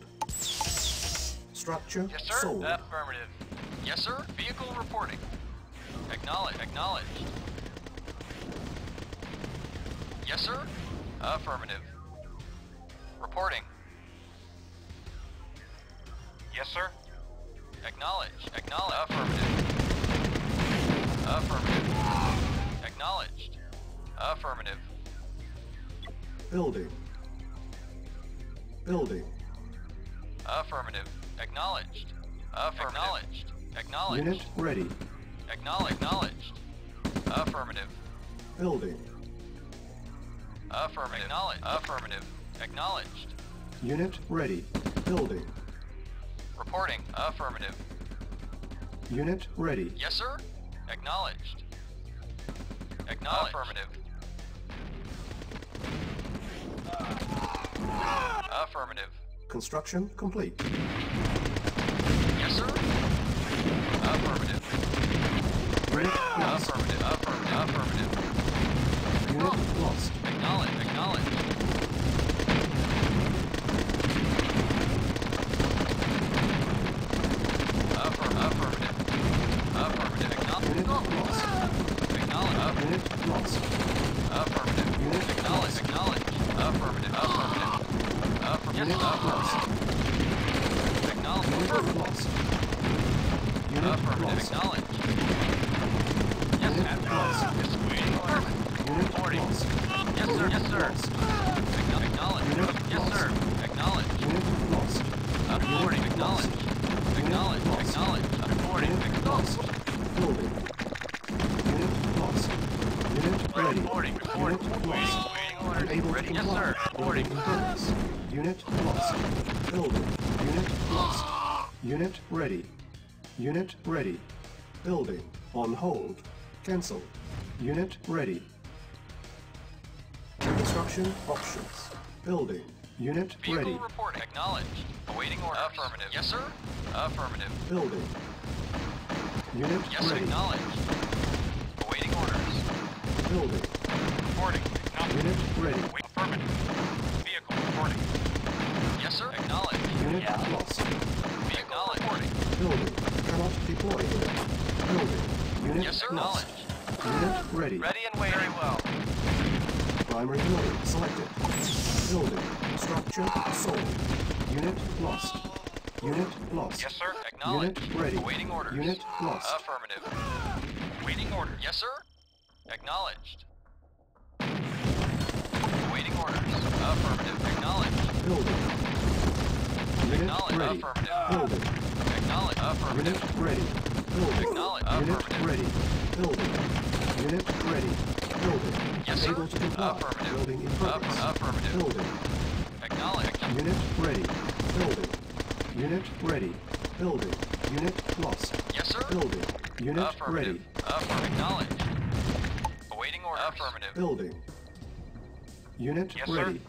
Structure Yes, sir. sold. Affirmative. Yes, sir. Vehicle reporting. Acknowledge. Acknowledged. Yes, sir. Affirmative. Reporting. Yes, sir. Acknowledge. Acknowledge. Affirmative. Affirmative. Acknowledged. Affirmative. Building. Building. Affirmative. Acknowledged. Affirmative. Acknowledged. Acknowledged. Unit ready. Acknowledged. Acknowledged. Affirmative. Building. Affirmative. Acknowledged. Affirmative. Acknowledged. Unit ready. Building. Reporting. Affirmative. Unit ready. Yes, sir. Acknowledged. Acknowledged. Affirmative. Affirmative. Construction complete. Yes, sir. Affirmative. Lost. Affirmative. Affirmative. Affirmative. Unit lost. Acknowledge. Acknowledge. Affirm. Affirmative. Affirmative. Unit Acknowledge. Unit. Affirmative. Acknowledge. Acknowledge. Affirmative. Affirmative. Affirmative. Lost. Acknowledge. Unit Affirmative. Acknowledge. Yes, sir. lost. Yes, sir. Yes, sir. Acknowledge. Yes, sir. Acknowledge. Reporting. Acknowledge. Acknowledge. Acknowledge. Reporting. Acknowledge. lost. Building. Unit lost. Unit ready. Reporting. Reporting. Unit. Waiting order. Unable to Ready. Yes, sir. Reporting. Building. Unit lost. Building. Unit lost. Unit ready. Unit ready. Building. On hold. Cancel. Unit ready. Construction options. Building. Unit Vehicle ready. reporting. Acknowledged. Awaiting order. Affirmative. Yes, sir. Affirmative. Building. Unit Yes, sir. ready. Acknowledged. Awaiting orders. Building. Reporting. Unit ready. Wait. Affirmative. Vehicle reporting. Yes, sir. Acknowledged. Unit lost. Vehicle reporting. Building. Cannot deploy here. Building. Unit Yes, sir. lost. Acknowledged. Unit ready. Ready and waiting. Very well. Primary building selected. Building. Structure sold. Unit lost. Unit lost. Yes, sir. Acknowledged. Unit ready. Awaiting orders. Unit lost. Affirmative. Waiting orders. Yes, sir. Acknowledged. Awaiting orders. Affirmative. Acknowledged. Building. Unit Acknowledge. ready. Affirmative. Building. Acknowledge. Unit Affirmative. ready. Building. Acknowledge. Unit Affirmative. ready. Building. Unit ready. Building. Yes, sir. Unable to comply. Affirmative. Building in Affirm- progress. affirmative. Building. Acknowledge. Unit ready. Building. Unit ready. Building. Unit lost. Yes, sir. Building. Unit Affirmative. ready. Affirm. Acknowledged. Awaiting orders. Affirmative. Building. Unit Yes, sir. ready.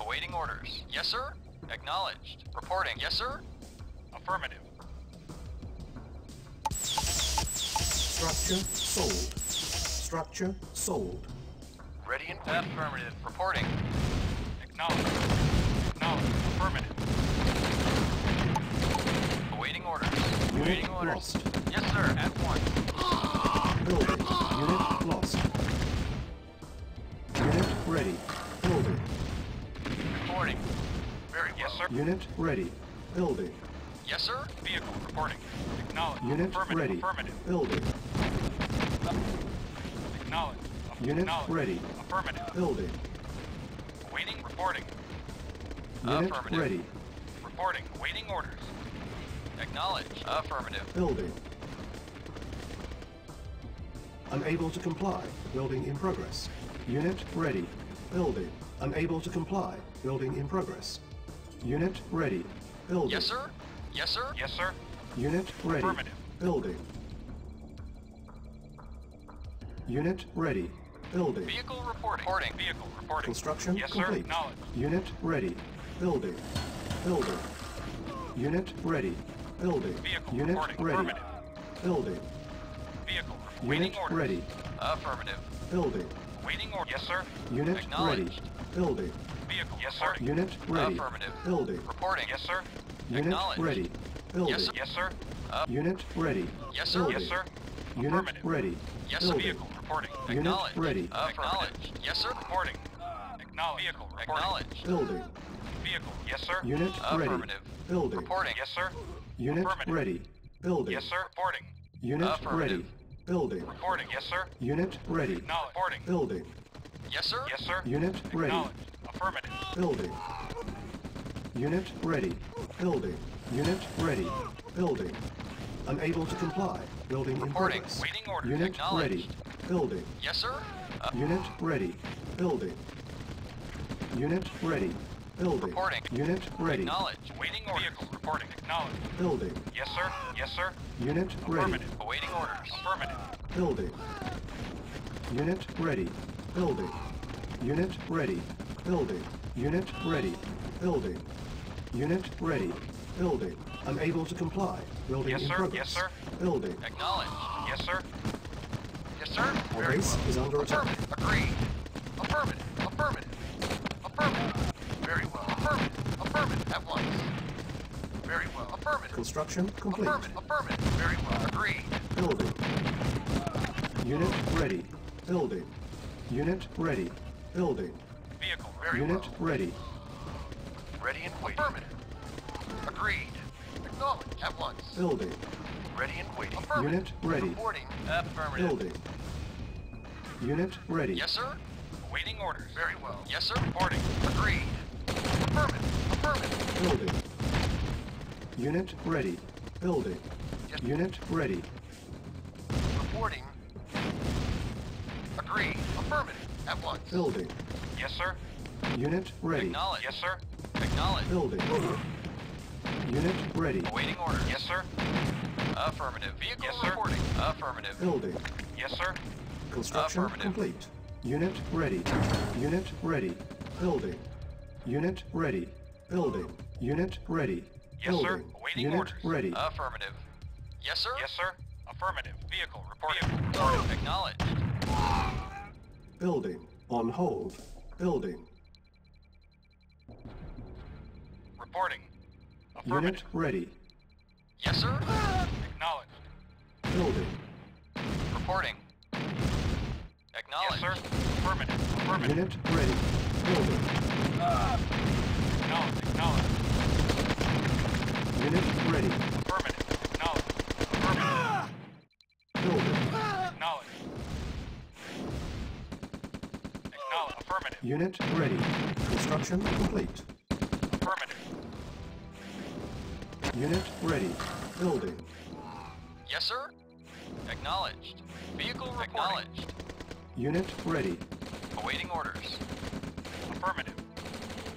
Awaiting orders. Yes, sir. Acknowledged. Reporting. Yes, sir. Affirmative. Structure sold. Structure sold. Ready and Affirmative. Reporting. Acknowledge. Acknowledge. Affirmative. Awaiting orders. Unit Awaiting orders. lost. Yes, sir. At Unit ready. Building. Yes, sir. Vehicle reporting. Acknowledge. Unit Affirmative. ready. Affirmative. Building. Acknowledge. Unit Acknowledge. ready. Affirmative. Building. Waiting. Reporting. Unit Affirmative. ready. Reporting. Waiting orders. Acknowledge. Affirmative. Building. Unable to comply. Building in progress. Unit ready. Building. Unable to comply. Building in progress. Unit ready. Building. Yes, sir. Yes, sir. Yes, sir. Unit ready. Affirmative. Building. Unit ready. Building. Vehicle reporting. Reporting. Vehicle reporting. Construction Yes, sir. complete. Acknowledged. Unit ready. Building. Building. Unit ready. Building. Vehicle Unit reporting. ready. Affirmative. Building. Vehicle re- waiting Unit orders. ready. Affirmative. Building. Waiting order. Yes, sir. Unit ready. Building. Vehicle. Yes, sir. Unit ready. Affirmative. Building. Reporting. Yes, sir. Unit ready. Building. Yes, sir. Yes, sir. Up. Unit ready. Yes, sir. Building. Yes, sir. Unit ready. Yes, sir. Vehicle reporting. Unit Acknowledged. ready. Acknowledged. Yes, sir. Reporting. Acknowledged. Vehicle reporting. Acknowledged. Building. Vehicle. Yes, sir. Unit ready. Affirmative. Building. Reporting. Yes, sir. Unit ready. Building. Yes, sir. Reporting. Unit ready. Building. Reporting. Yes, sir. Unit ready. Acknowledged. Reporting. Building. Yes, sir. Yes, sir. Unit ready. Affirmative. Building. Unit ready. Building. Unit ready. Building. Unable to comply. Building in Reporting. progress. Waiting orders. Unit ready. Building. Yes, sir. Uh, Unit ready. Building. Unit ready. Building. Reporting. Unit ready. acknowledged. Waiting orders. Vehicle reporting. Acknowledged. Building. Yes, sir. Yes, sir. Unit ready. Affirmative. Awaiting orders. Affirmative. Building. Unit ready. Building. Unit ready. Building. Unit ready. Building. Unit ready. Building. Unable to comply. Building Yes, in sir. progress. Yes, sir. Building. Acknowledged. Yes, sir. Yes, sir. Our base is under attack. Affirmative. Agreed. Affirmative. Affirmative. Affirmative. Very well. Affirmative. Affirmative. At once. Very well. Affirmative. Construction complete. Affirmative. Affirmative. Very well. Agreed. Building. Unit ready. Building. Unit ready. Building. Vehicle. Very Unit well. ready. Ready and waiting. Affirmative. Agreed. Acknowledged. At once. Building. Ready and waiting. Affirmative. Unit ready. Reporting. Affirmative. Building. Unit ready. Yes, sir. Waiting orders. Very well. Yes, sir. Reporting. Agreed. Affirmative. Affirmative. Building. Unit ready. Building. Yes. Unit ready. Reporting. Agreed. Affirmative. At once. Building. Yes, sir. Unit ready. Acknowledged. Yes, sir. Acknowledged. Building. Unit ready. Awaiting orders. Yes, sir. Affirmative. Vehicle Yes, sir. reporting. Affirmative. Building. Yes, sir. Construction complete. Unit ready. Unit ready. Building. Unit ready. Building. Unit ready. Yes, sir. Building. Awaiting Unit orders. ready. Affirmative. Yes, sir. Yes, sir. Affirmative. Vehicle reporting. Vehicle. Acknowledged. Building. On hold. Building. Reporting. Unit ready. Yes, sir. Acknowledged. Building. Reporting. Acknowledged. Yes, sir. Affirmative. Affirmative. Unit ready. Building. Acknowledged. Acknowledged. Unit ready. Affirmative. Acknowledged. Affirmative. Building. Acknowledged. Acknowledged. Affirmative. Unit ready. Construction complete. Unit ready. Building. Yes, sir. Acknowledged. Vehicle reporting. Acknowledged. Unit ready. Awaiting orders. Affirmative.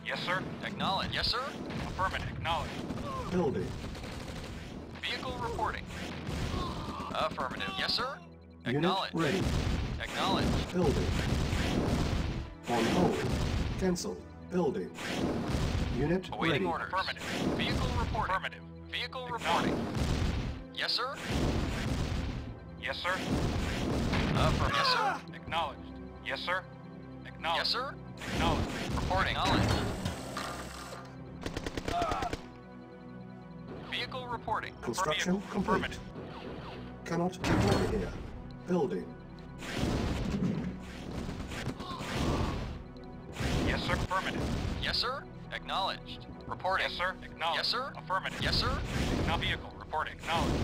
Yes, sir. Acknowledged. Yes, sir. Affirmative. Acknowledged. Building. Vehicle reporting. Affirmative. Yes, sir. Acknowledged. Unit ready. Acknowledged. Building. On hold. Cancel. Building. Unit Awaiting ready. orders. Affirmative. Vehicle reporting. Affirmative. Vehicle reporting. Yes, sir. Yes, sir. Affirmative. Yes, sir. Ah! Acknowledged. Yes, sir. Acknowledged. Yes, sir. Acknowledged. Reporting. Acknowledged. Ah! Vehicle reporting. Construction Vehicle. complete. Affirmative. Cannot deploy here. Building. Yes, sir. Affirmative. Yes, sir. Acknowledged. Reporting. Yes, sir. Acknowledged. Yes, sir. Affirmative. Yes, sir. Now vehicle. Reporting. Acknowledged.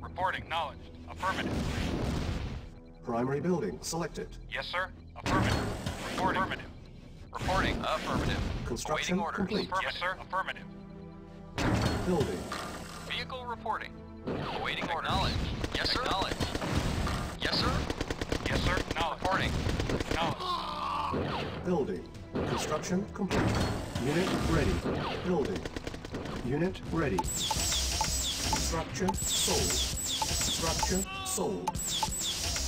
Reporting. Acknowledged. Affirmative. Primary building selected. Yes, sir. Affirmative. Reporting. Affirmative. Reporting. Affirmative. Construction Awaiting orders. complete. Yes, sir. Affirmative. Building. Vehicle reporting. Awaiting orders. Acknowledged. Yes, sir. Acknowledged. Yes, sir. Yes, sir. Acknowledged. Reporting. Acknowledged. Building. Construction complete. Unit ready. Building. Unit ready. Structure sold. Structure sold.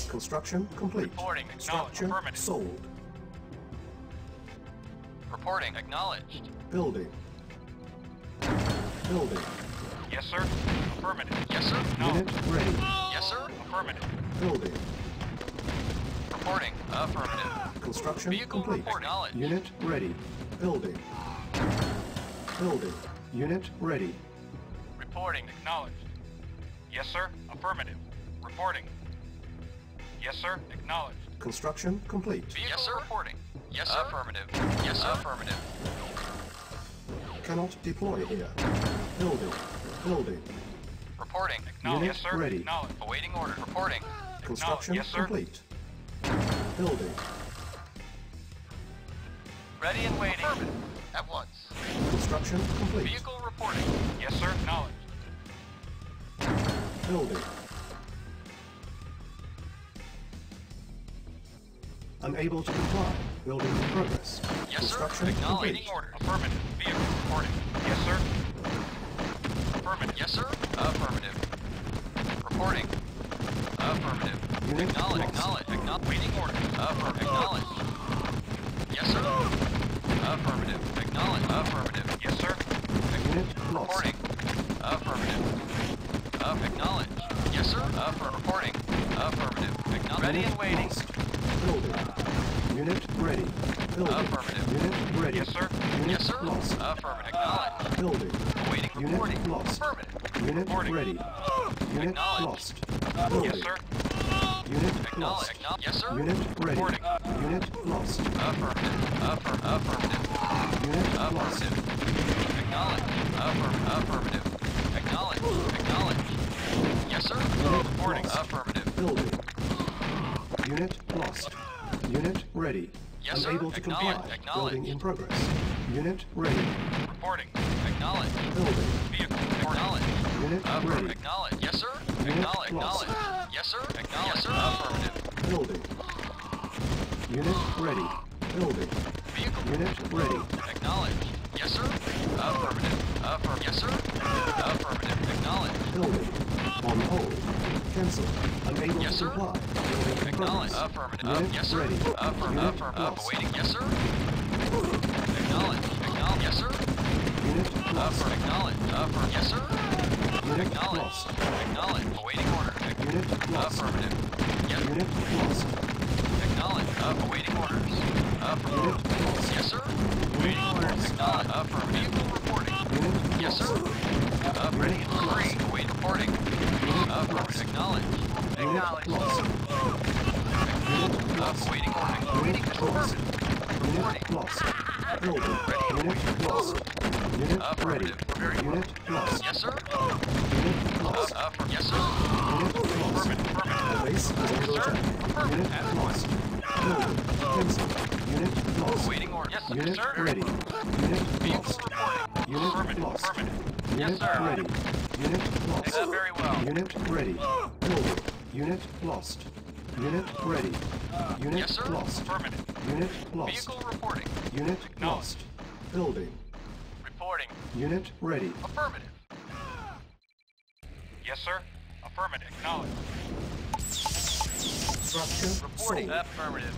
Construction complete. Reporting. Acknowledged. Structure sold. Reporting. Acknowledged. Building. Building. Yes, sir. Affirmative. Yes, sir. No. Unit ready. Yes, sir. Affirmative. Building. Reporting. Affirmative. Construction Vehicle complete. report. Acknowledged. Unit ready. Building. Building. Unit ready. Reporting. Acknowledged. Yes, sir. Affirmative. Reporting. Yes, sir. Acknowledged. Construction complete. Vehicle yes, sir. reporting. Yes, sir. Affirmative. Yes, sir. Affirmative. Cannot deploy here. Building. Building. Reporting. Acknowledged. Unit Yes, sir. ready. Acknowledged. Awaiting order. Reporting. Construction Yes, sir. complete. Building. Ready and waiting. At once. Construction complete. Vehicle reporting. Yes, sir. Acknowledged. Building. Unable to comply. Building in progress. Yes, sir. Construction Acknowledged. complete. Waiting order. Affirmative. Vehicle reporting. Yes, sir. Affirmative. Yes, sir. Affirmative. Reporting. Affirmative. Unit Acknowledge. Acknowledge. Acknowledge. Waiting order. Affirmative. Acknowledge. Yes, sir. Affirmative. Acknowledge. Affirmative. Yes, sir. Unit. Reporting. Affirmative. Up. Acknowledge. Yes, sir. Affirmative. Reporting. Affirmative. Acknowledge. Ready and waiting. lost. Building. Unit ready. Building. Affirmative. Unit ready. Yes, sir. Unit Yes, sir. lost. Affirmative. Acknowledge. Building. Awaiting Unit reporting. lost. Affirmative. Unit Reporting. ready. Unit lost. Building. Yes, sir. Unit lost. Yes, sir. Unit ready. Reporting. Unit lost. Affirmative. Affirm. Affirmative. Unit affirmative. lost. Acknowledge. Affirm. Affirmative. Acknowledge. Acknowledge. Yes, sir. Unit Reporting. lost. Affirmative. Building. Unit lost. Unit ready. Yes, sir. Unable to comply. Building in progress. Unit ready. Reporting. Acknowledge. Building. Vehicle. Acknowledge. Unit Affirm. ready. Acknowledge. Yes, sir. Unit Acknowledge. lost. Acknowledge. Yes, sir. Acknowledge. Yes, sir. Affirmative. Building. Unit ready. Building. Vehicle. Unit ready. Acknowledge. Yes, sir. Affirmative. Affirm. Yes, sir. Affirmative. Acknowledge. Building. Cancel. Unable Yes, to sir. comply. Building Acknowledge. Affirmative. Unit yes, sir. ready. Affirm. Unit Affirm. Up. lost. Awaiting. Yes, sir. Acknowledge. Acknowledge. Yes, sir. Unit lost. Affirm. Acknowledge. Affirm. Yes, sir. Unit Acknowledge. lost. Acknowledge. Awaiting order. Unit lost. Affirmative. Yes. Unit lost. Acknowledge. Up. Awaiting orders. Affirm. Unit lost. Yes, sir. Waiting orders. Acknowledge. Affirm. Vehicle reporting. Unit Yes, sir. Up. Ready free. Await reporting. Acknowledge. Unit Up. order. Awaiting Unit affirmative. Unit lost. Building. Unit. Unit ready. Affirmative. Unit lost. Yes, sir. Unit lost. Up. Affirm. Yes, sir. Unit lost. The base is under attack. Unit lost. Building. Cancel. Unit lost. Awaiting order. Yes, Unit sir. ready. Unit Vehicle lost. reporting. Unit Affirmative. lost. Affirmative. Unit sir. ready. Unit lost. Uh, very well. Unit ready. Building. Unit lost. Unit ready. Unit Yes, sir. lost. Affirmative. Unit lost. Vehicle reporting. Unit lost. Building. Reporting. Unit ready. Affirmative. Yes, sir. Affirmative. Acknowledged. Structure Reporting. sold. Affirmative.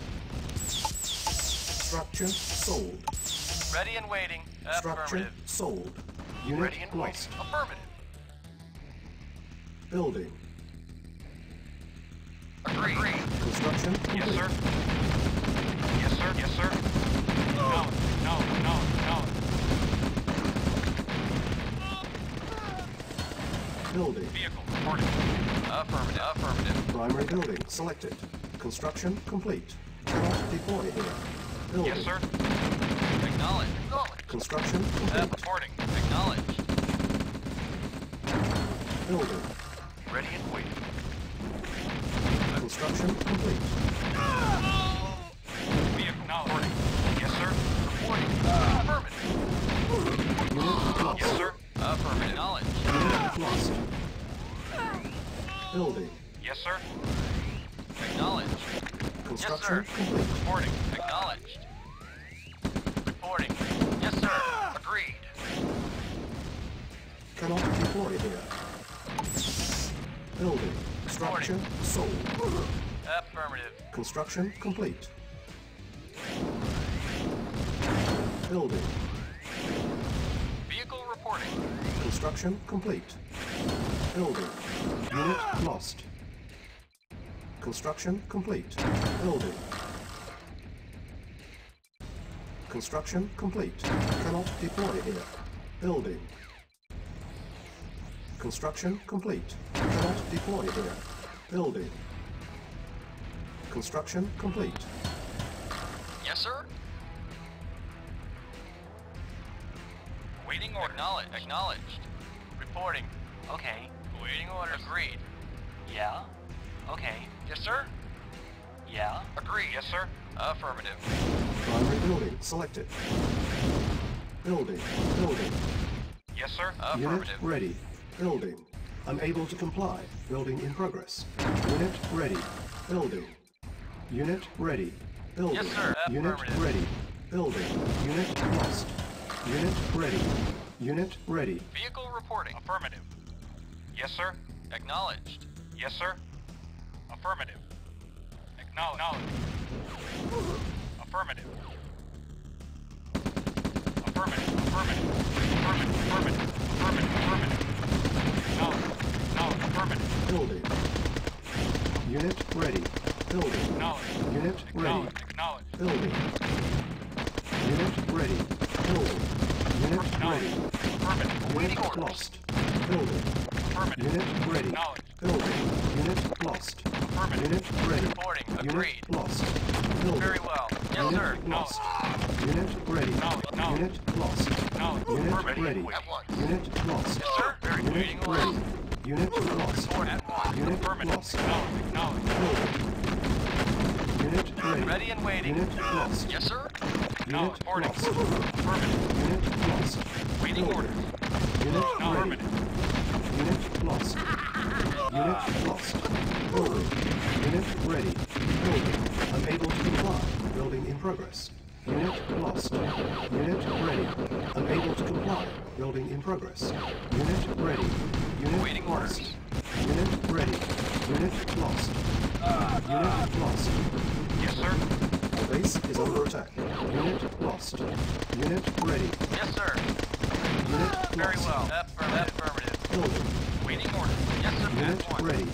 Structure sold. Ready and waiting. Structure Affirmative. sold. Unit Ready and lost. waiting. Affirmative. Building. Agreed. Construction. Yes, sir. Yes, sir. Yes, sir. Acknowledged. Acknowledged. Acknowledged. Acknowledged. Building. Vehicle. Reporting. Affirmative. Affirmative. Primary building selected. Construction complete. Cannot deploy here. Building. Yes, sir. Acknowledge. Acknowledge. Construction complete. Reporting. Acknowledge. Building. Ready and waiting. Construction complete. Vehicle. Reporting. Yes, sir. Reporting. Affirmative. Unit lost. Yes, sir. Affirmative. Acknowledge. Unit lost. Building. Yes, sir. Acknowledge. Construction sir. complete. Reporting. Acknowledged. Reporting. Yes, sir. Agreed. Cannot deploy here. Structure sold. Affirmative. Construction complete. Building. Vehicle reporting. Construction complete. Building. Unit lost. Construction complete. Building. Construction complete. Cannot deploy here. Building. Construction complete. Cannot deploy here. Building. Construction complete. Yes, sir. Waiting order. Acknowledged. Acknowledged. Reporting. Okay. Waiting order. Agreed. Yeah. Okay. Yes, sir. Yeah. Agreed. Yes, sir. Affirmative. Primary building selected. Building. Building. Yes, sir. Unit Affirmative. ready. Building. Unable to comply. Building in progress. Unit ready. Building. Unit ready. Building. Yes, sir. Unit ready. Building. Unit lost. Unit ready. Unit ready. Vehicle reporting. Affirmative. Yes, sir. Acknowledged. Yes, sir. Affirmative. Acknowledge. Affirmative. Affirmative. Affirmative. Affirmative. Affirmative. Affirmative. Affirmative. Acknowledge. Affirmative. Building. Unit ready. Building. Acknowledge. Unit ready. Acknowledge. Building. Unit ready. Building. Unit ready. Affirmative. Unit lost. Building. Affirmative. Unit ready. Building. Unit lost. Affirmative. Unit ready. Reporting. Unit lost. Building. Very well. Yes, Unit sir. lost. Unit ready. Acknowledge. Acknowledge. Unit lost. Acknowledge. Unit Affirmative. ready. At once. Unit lost. Yes, sir. Very Unit waiting ready. orders. Unit lost. Report at once. Unit Affirmative. lost. Acknowledge. Acknowledge. Building. Unit ready. Ready and waiting. Unit lost. Yes, sir. Acknowledge. Unit Reporting. lost. Affirmative. Unit lost. Waiting Building. orders. Unit ready. Affirmative. Unit lost. Unit lost. Building. Unit ready. Building. Unable to comply. Building in progress. Unit lost. Unit ready. Unable to comply. Building in progress. Unit ready. Unit Waiting lost. orders. Unit ready. Unit lost. Unit lost. Yes, sir. Our base is under attack. Unit lost. Unit ready. Yes, sir. Unit Very lost. well. Affirmative. Affirmative. Building. Waiting orders. Yes, sir. Unit ready.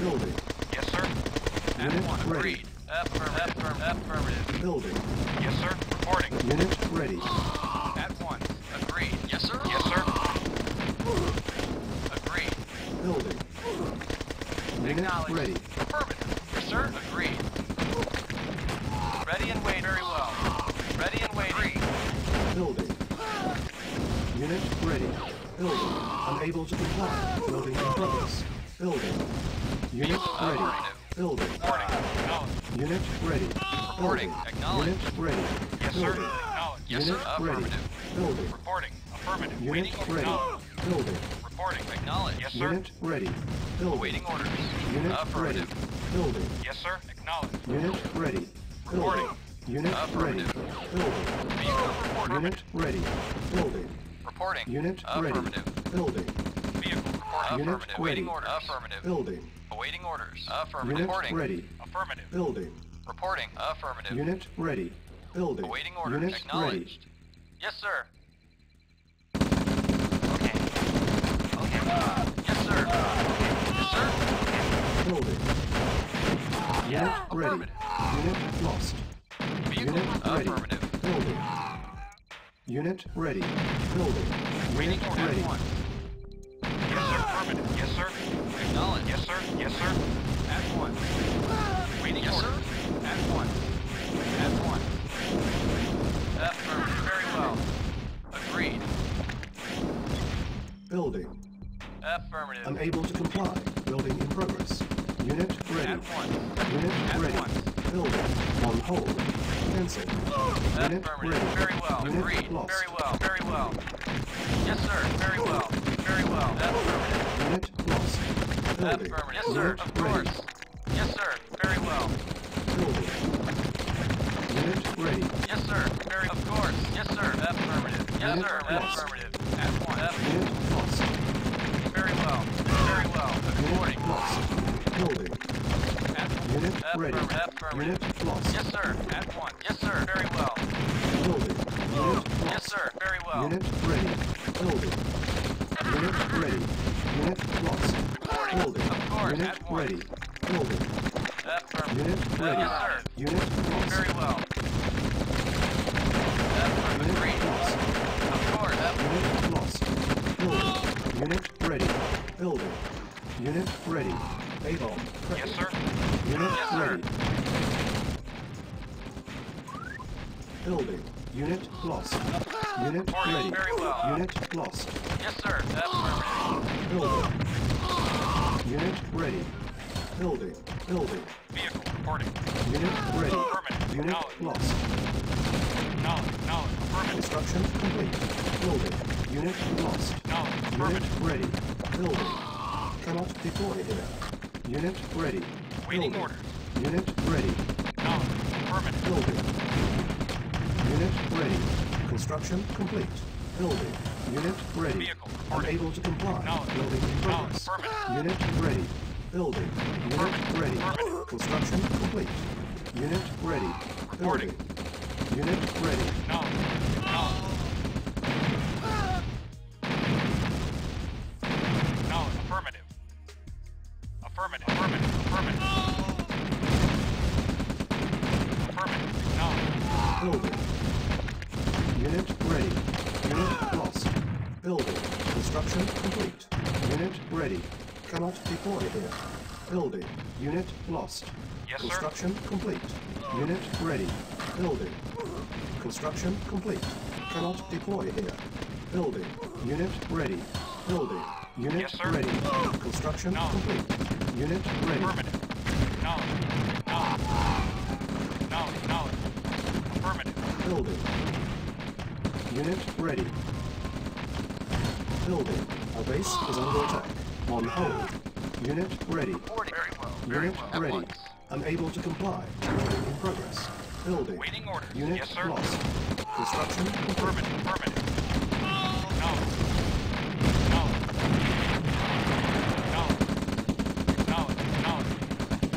Building. Yes, sir. Unit ready. Agreed. Affirmative. Affirmative. Affirmative. Building. Yes, sir. Reporting. Unit ready. At once. Agreed. Yes, sir. Yes, sir. Agreed. Building. Unit Acknowledged. ready. Affirmative. Yes, sir. Agreed. Ready and wait. Very well. Ready and waiting. Building. Unit ready. Building. Unable to comply. Building in progress. Building. Unit ready. Building. Reporting. Acknowledge. Unit ready. Reporting. Acknowledged. Unit ready. Yes, sir. Building. Acknowledge. Yes, Unit sir. ready. Affirmative. Building. Reporting. Affirmative. Unit Waiting. ready. Building. Reporting. Acknowledged. Yes, sir. Unit ready. Building. Awaiting orders. Unit ready. Building. Yes, sir. Acknowledge. Unit ready. Reporting. Unit ready. Affirmative. Building. Vehicle reporting. Unit ready. Building. Reporting. Unit ready. Building. Vehicle reporting. Unit Affirmative. Waiting ready. orders. Affirmative. Building. Awaiting orders. Affirmative. Unit Reporting. ready. Affirmative. Building. Reporting. Affirmative. Unit ready. Building. Awaiting orders. Unit ready. Yes, sir. Okay. Okay. Yes, sir. Yes, sir. Building. Unit ready. Unit lost. Vehicle. Unit ready. Affirmative. Building. Unit ready. Building. Waiting Unit orders. ready. Yes, Acknowledged. Yes, sir. Yes, sir. At once. Waiting Yes, orders. At once. At once. Affirmative. Very well. Agreed. Building. Affirmative. Unable to comply. Building in progress. Unit ready. At once. Unit At ready. once. Building. On hold. Cancel. Unit Affirmative. ready. Very well. Unit Agreed. lost. Very well. Very well. Yes, sir. Very well. Very well. Affirmative. Unit lost. Building. Affirmative. Yes, sir. Of ready. course. Yes, sir. Very well. Building. Unit ready. Yes, sir. Very, of course. Yes, sir. Affirmative. Yes, Unit sir. lost. Affirmative. At one. F. Unit lost. Very well. Very well. Reporting. Unit lost. Building. At Unit Affirm- ready. Affirmative. Unit lost. Yes, sir. At one. Yes, sir. Very well. Building. Unit Yes, sir. Very well. Unit ready. Building. Unit ready. Unit lost. Building. Of course, Unit at ready. Building. Affirmative. Unit ready. yes, sir. Unit lost. Very well. Unit lost. Of course. Aff- Unit lost. Building. Unit ready. Building. Unit ready. A-bomb. Yes, sir. Unit Yes, sir. ready. Building. Unit lost. Unit Reporting. ready. Very well. Unit lost. Yes, sir. Affirmative. Building. Unit ready. Building. Building. Vehicle reporting. Unit ready. Affirmative. Unit Acknowledged. lost. Acknowledge. Acknowledge. Affirmative. Construction complete. Building. Unit lost. Acknowledge. Unit Affirmative. ready. Building. Cannot deploy here. Unit ready. Waiting Building. orders. Unit ready. Acknowledge. Affirmative. Building. Unit ready. Construction complete. Building. Unit ready. Vehicle reporting. Unable to comply. Building in progress. Unit ready. Building. Unit ready. Construction complete. Unit ready. Reporting. Building. Unit ready. Acknowledge. Acknowledge. Deploy here. Building. Unit lost. Yes, sir. Construction complete. Unit ready. Building. Construction complete. Cannot deploy here. Building. Unit ready. Building. Unit Yes, sir. ready. Construction No. complete. Unit ready. Affirmative. Acknowledge. Acknowledge. Acknowledge. Acknowledge. Affirmative. Building. Unit ready. Building. Our base is under attack. On hold. Unit ready. Reporting. Very well. Very Unit well. At ready. once. Unable to comply. Building in progress. Building. Waiting orders. Unit Yes, sir. lost. Construction complete. Affirmative.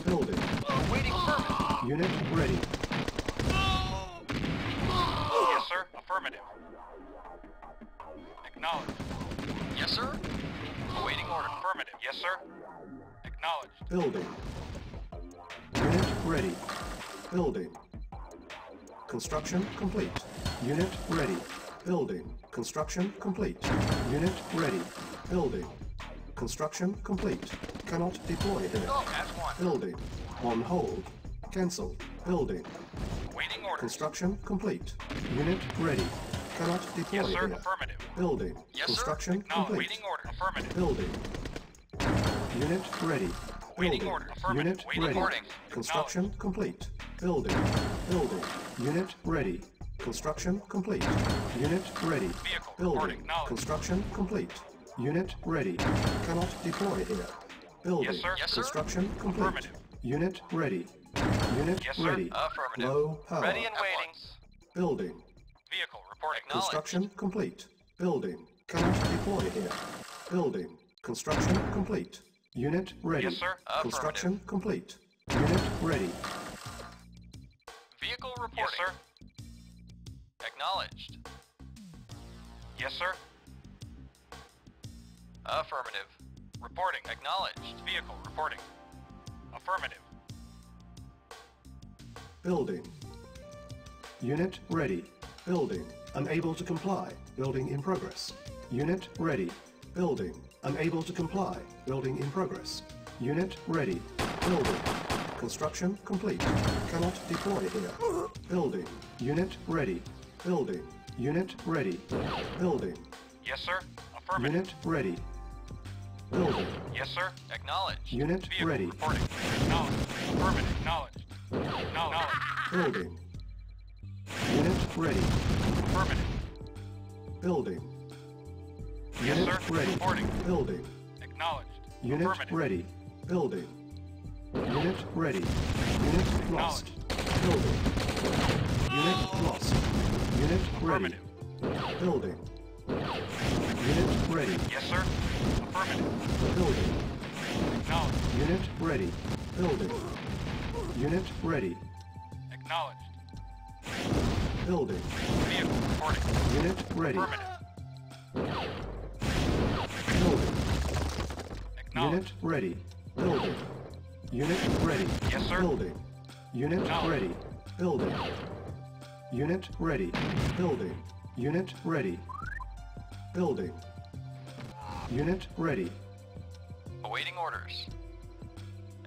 Oh, Awaiting affirmative. Unit ready. Yes, sir. Affirmative. Acknowledge. Yes, sir. Awaiting order. Affirmative. Yes, sir. Acknowledge. Building. Unit ready. Building. Construction complete. Unit ready. Building. Construction complete. Unit ready. Building. Construction complete. Cannot deploy here. Building. On hold. Cancel. Building. Waiting orders. Construction complete. Unit ready. Cannot deploy Yes, sir. here. Affirmative. Building. Yes, sir. Construction Acknowledge. complete. Waiting order. Affirmative. Building. Unit ready. Waiting Building. Unit ready. Construction complete. Building. Building. Unit ready. Construction complete. Unit ready. Vehicle. Building. Construction complete. Unit ready. Cannot deploy here. Building. Yes, sir. Yes, sir. Construction complete. Unit ready. Unit Yes, ready. Affirmative. Low power. Ready and waiting. Building. Vehicle reporting. Construction complete. Building. Cannot deploy here. Building. Construction complete. Unit ready. Yes, sir. Construction complete. Unit ready. Vehicle reporting. Yes, sir. Acknowledged. Yes, sir. Affirmative. Reporting. Acknowledged. Vehicle reporting. Affirmative. Building. Unit ready. Building. Unable to comply. Building in progress. Unit ready. Building. Unable to comply. Building in progress. Unit ready. Building. Construction complete. Cannot deploy here. Building. Unit ready. Building. Unit ready. Building. Yes, sir. Affirmative. Unit ready. Building. Yes, sir. Acknowledged. Unit Vehicle ready. reporting. Acknowledged. Affirmative. Acknowledged. Acknowledged. Building. Unit ready. Affirmative. Building. Yes, Unit sir. ready. Reporting. Building. Acknowledged. Unit ready. Building. Unit ready. Unit lost. Building. Unit lost. Unit ready. Building. Unit ready. Yes, sir. Affirmative. Building. Acknowledged. Unit ready. Building. Unit ready. Acknowledged. Building. Vehicle reporting. Unit ready. Affirmative. Building. Acknowledged. Unit ready. Building. Unit ready. Yes, sir. Building. Unit ready. Building. Unit ready. Building. Unit ready. Building. Unit ready. Awaiting orders.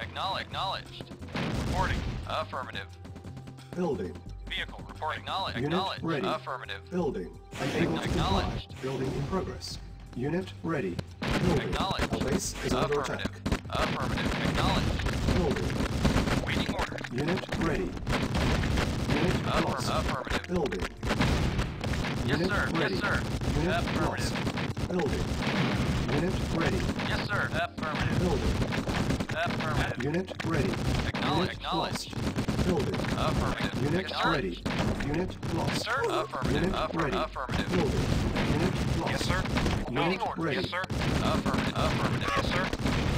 Acknowledge. Acknowledged. Reporting. Affirmative. Building. Vehicle reporting. Acknowledge. Unit Acknowledged. ready. Affirmative. Building. Acknowledged. Building in progress. Unit ready. Building. Acknowledged. Our base is under attack. Affirmative. Affirmative. Acknowledged. Building. Waiting orders. Unit ready. Unit Affirm- lost. affirmative. Building. Yes, Unit sir. ready. Yes, sir. Unit Affirmative. lost. Building. Unit ready. Yes, sir. Affirmative. Building. Affirmative. Unit ready. Acknowledge. Unit lost. Building. Affirmative. Unit ready. Unit lost. Sir. Affirmative. Unit Affirm- ready. Affirmative. Building. Unit lost. Yes, sir. Waiting Unit order. ready. Yes, sir. Affirmative. Affirmative. Yes, sir.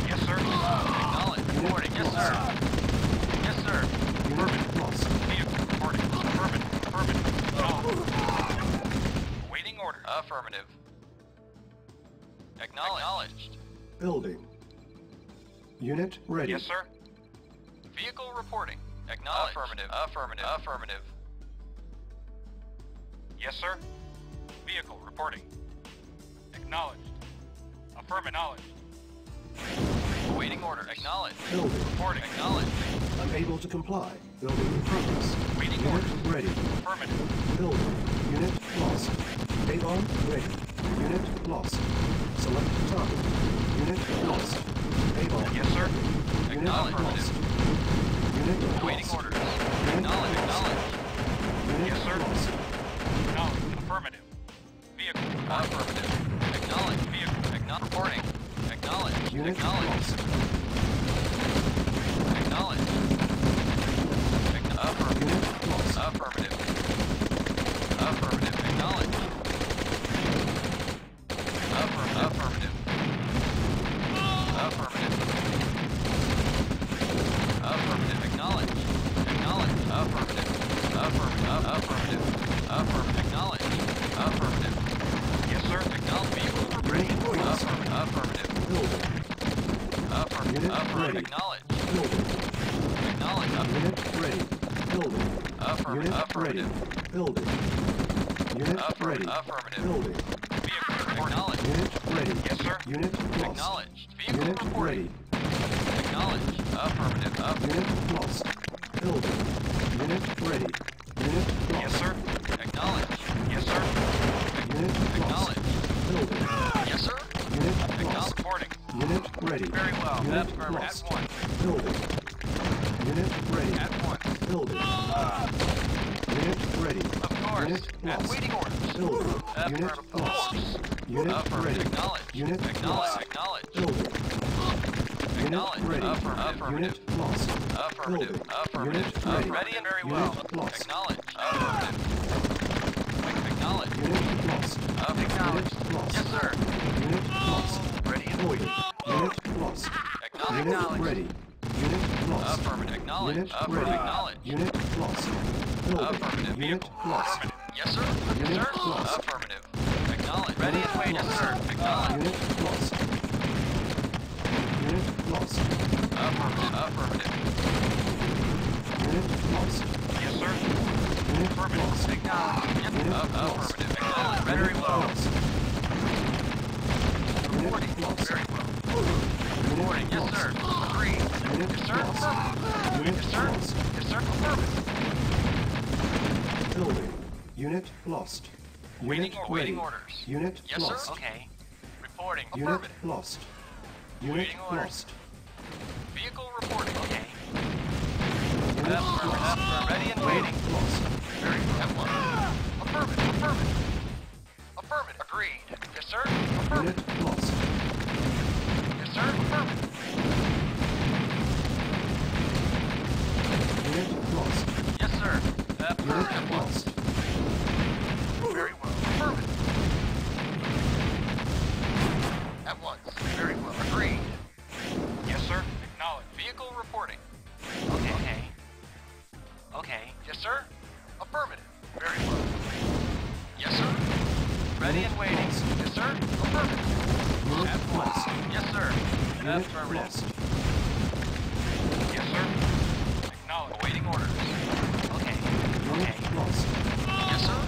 Yes, sir. Acknowledge. Reporting. Yes, sir. Yes, sir. Unit lost. Vehicle reporting. Affirmative. Affirmative. Acknowledged. Waiting orders. Affirmative. Acknowledged. Building. Unit ready. Yes, sir. Vehicle reporting. Acknowledged. Affirmative. Affirmative. Affirmative. Yes, sir. Vehicle reporting. Acknowledged. Affirm acknowledged. Awaiting order. Acknowledged. Building. Reporting. Acknowledged. Unable to comply. Building in progress. Waiting Unit orders. ready. Affirmative. Building. Unit lost. Avon ready. Unit lost. Select target. Unit lost. Avon. Yes, sir. Unit Acknowledged. lost. Unit Awaiting lost. orders. Unit Acknowledged. lost. Acknowledged. Unit Yes, sir. lost. Acknowledged. Affirmative. Vehicle reporting. Affirmative. Acknowledged. Vehicle. Acknowledged. Reporting. Acknowledged. Unit Acknowledged. lost. Acknowledged. Acknow- Affirmative. Unit lost. Affirmative. Affirmative. Acknowledged. Affirm- affirmative. Affirmative. Affirmative. Acknowledged. Acknowledged. Affirmative. Affirmative. Affirmative. Affirmative. Acknowledged. Affirmative. Yes, sir. Acknowledged. Vehicle ready. Unit lost. Affirm- Affirmative. Building. Affirmative. Unit Affirmative. ready. Acknowledged. Building. Acknowledged. Unit ready. Building. Affirmative. Unit Affirmative. ready. Building. Unit Affirm- ready. affirmative. Building. Vehicle reporting. Acknowledged. Unit ready. Yes, sir. Unit lost. Acknowledged. Vehicle Unit reporting. ready. Acknowledged. Affirmative. Affirmative. Unit lost. Building. Unit ready. Unit lost. Yes, sir. Acknowledged. Yes, sir. Unit lost. Acknowledged. Building. Yes, sir. Unit Acknowledged. lost. Reporting. Unit ready. Very well. Unit Affirmative. lost. At once. Building. Unit ready. At once. Building. Unit ready. Of course. Unit At lost. waiting orders. Building. Affirmative. Unit Of lost. course. Unit Affirmative. ready. Acknowledged. Unit Acknowledged. lost. Acknowledged. Building. Unit Acknowledged. ready. Affirmative. Affirmative. Unit lost. Affirmative. Building. Affirmative. Unit Uh, ready. ready and very Unit well. lost. Acknowledged. Affirmative. Acknowledged. Unit lost. Acknowledged. Unit lost. Yes, sir. Unit lost. Ready and Building. waiting. Unit lost. Acknowledged. Unit ready. Unit lost. Affirmative. Acknowledged. Unit Affirmative. ready. Acknowledged. Unit lost. Building. Affirmative. Unit lost. Yes, sir. Yes, Unit sir. lost. Affirmative. Acknowledged. Ready Unit and waiting. Yes, lost. sir. Acknowledged. Unit lost. Unit lost. Affirmative. Affirmative. Unit lost. Yes, sir. Unit lost. Acknowledged. Yep. Unit Aff- Affirmative. Acknowledged. Very Unit Reporting. Very well. Reporting. Yes, sir. Agreed. Unit Yes, sir. Affirmative. Yes, sir. Yes, sir. Affirmative. Building. Unit lost. Waiting Unit waiting ready. orders. Unit Yes, lost. sir. Okay. Reporting. Unit lost. Unit Waiting orders. lost. Vehicle reporting. Okay. Unit Affirmative. lost. Affirmative. Ready and waiting. Lost. Affirmative. Affirmative. Affirmative. Agreed. Yes, sir. Affirmative. Lost. Yes, sir. Affirmative. Lost. Yes, sir. Affirmative. Lost. Very well. Affirmative. At once. Very well. Agreed. Yes, sir. Acknowledge. Vehicle reporting. Okay. Okay. Yes, sir. Ready and waiting. Yes, sir. Affirmative. Move west. Yes, sir. Left Affirmative. West. Yes, sir. Acknowledge. Awaiting orders. Okay. Okay. Yes, sir.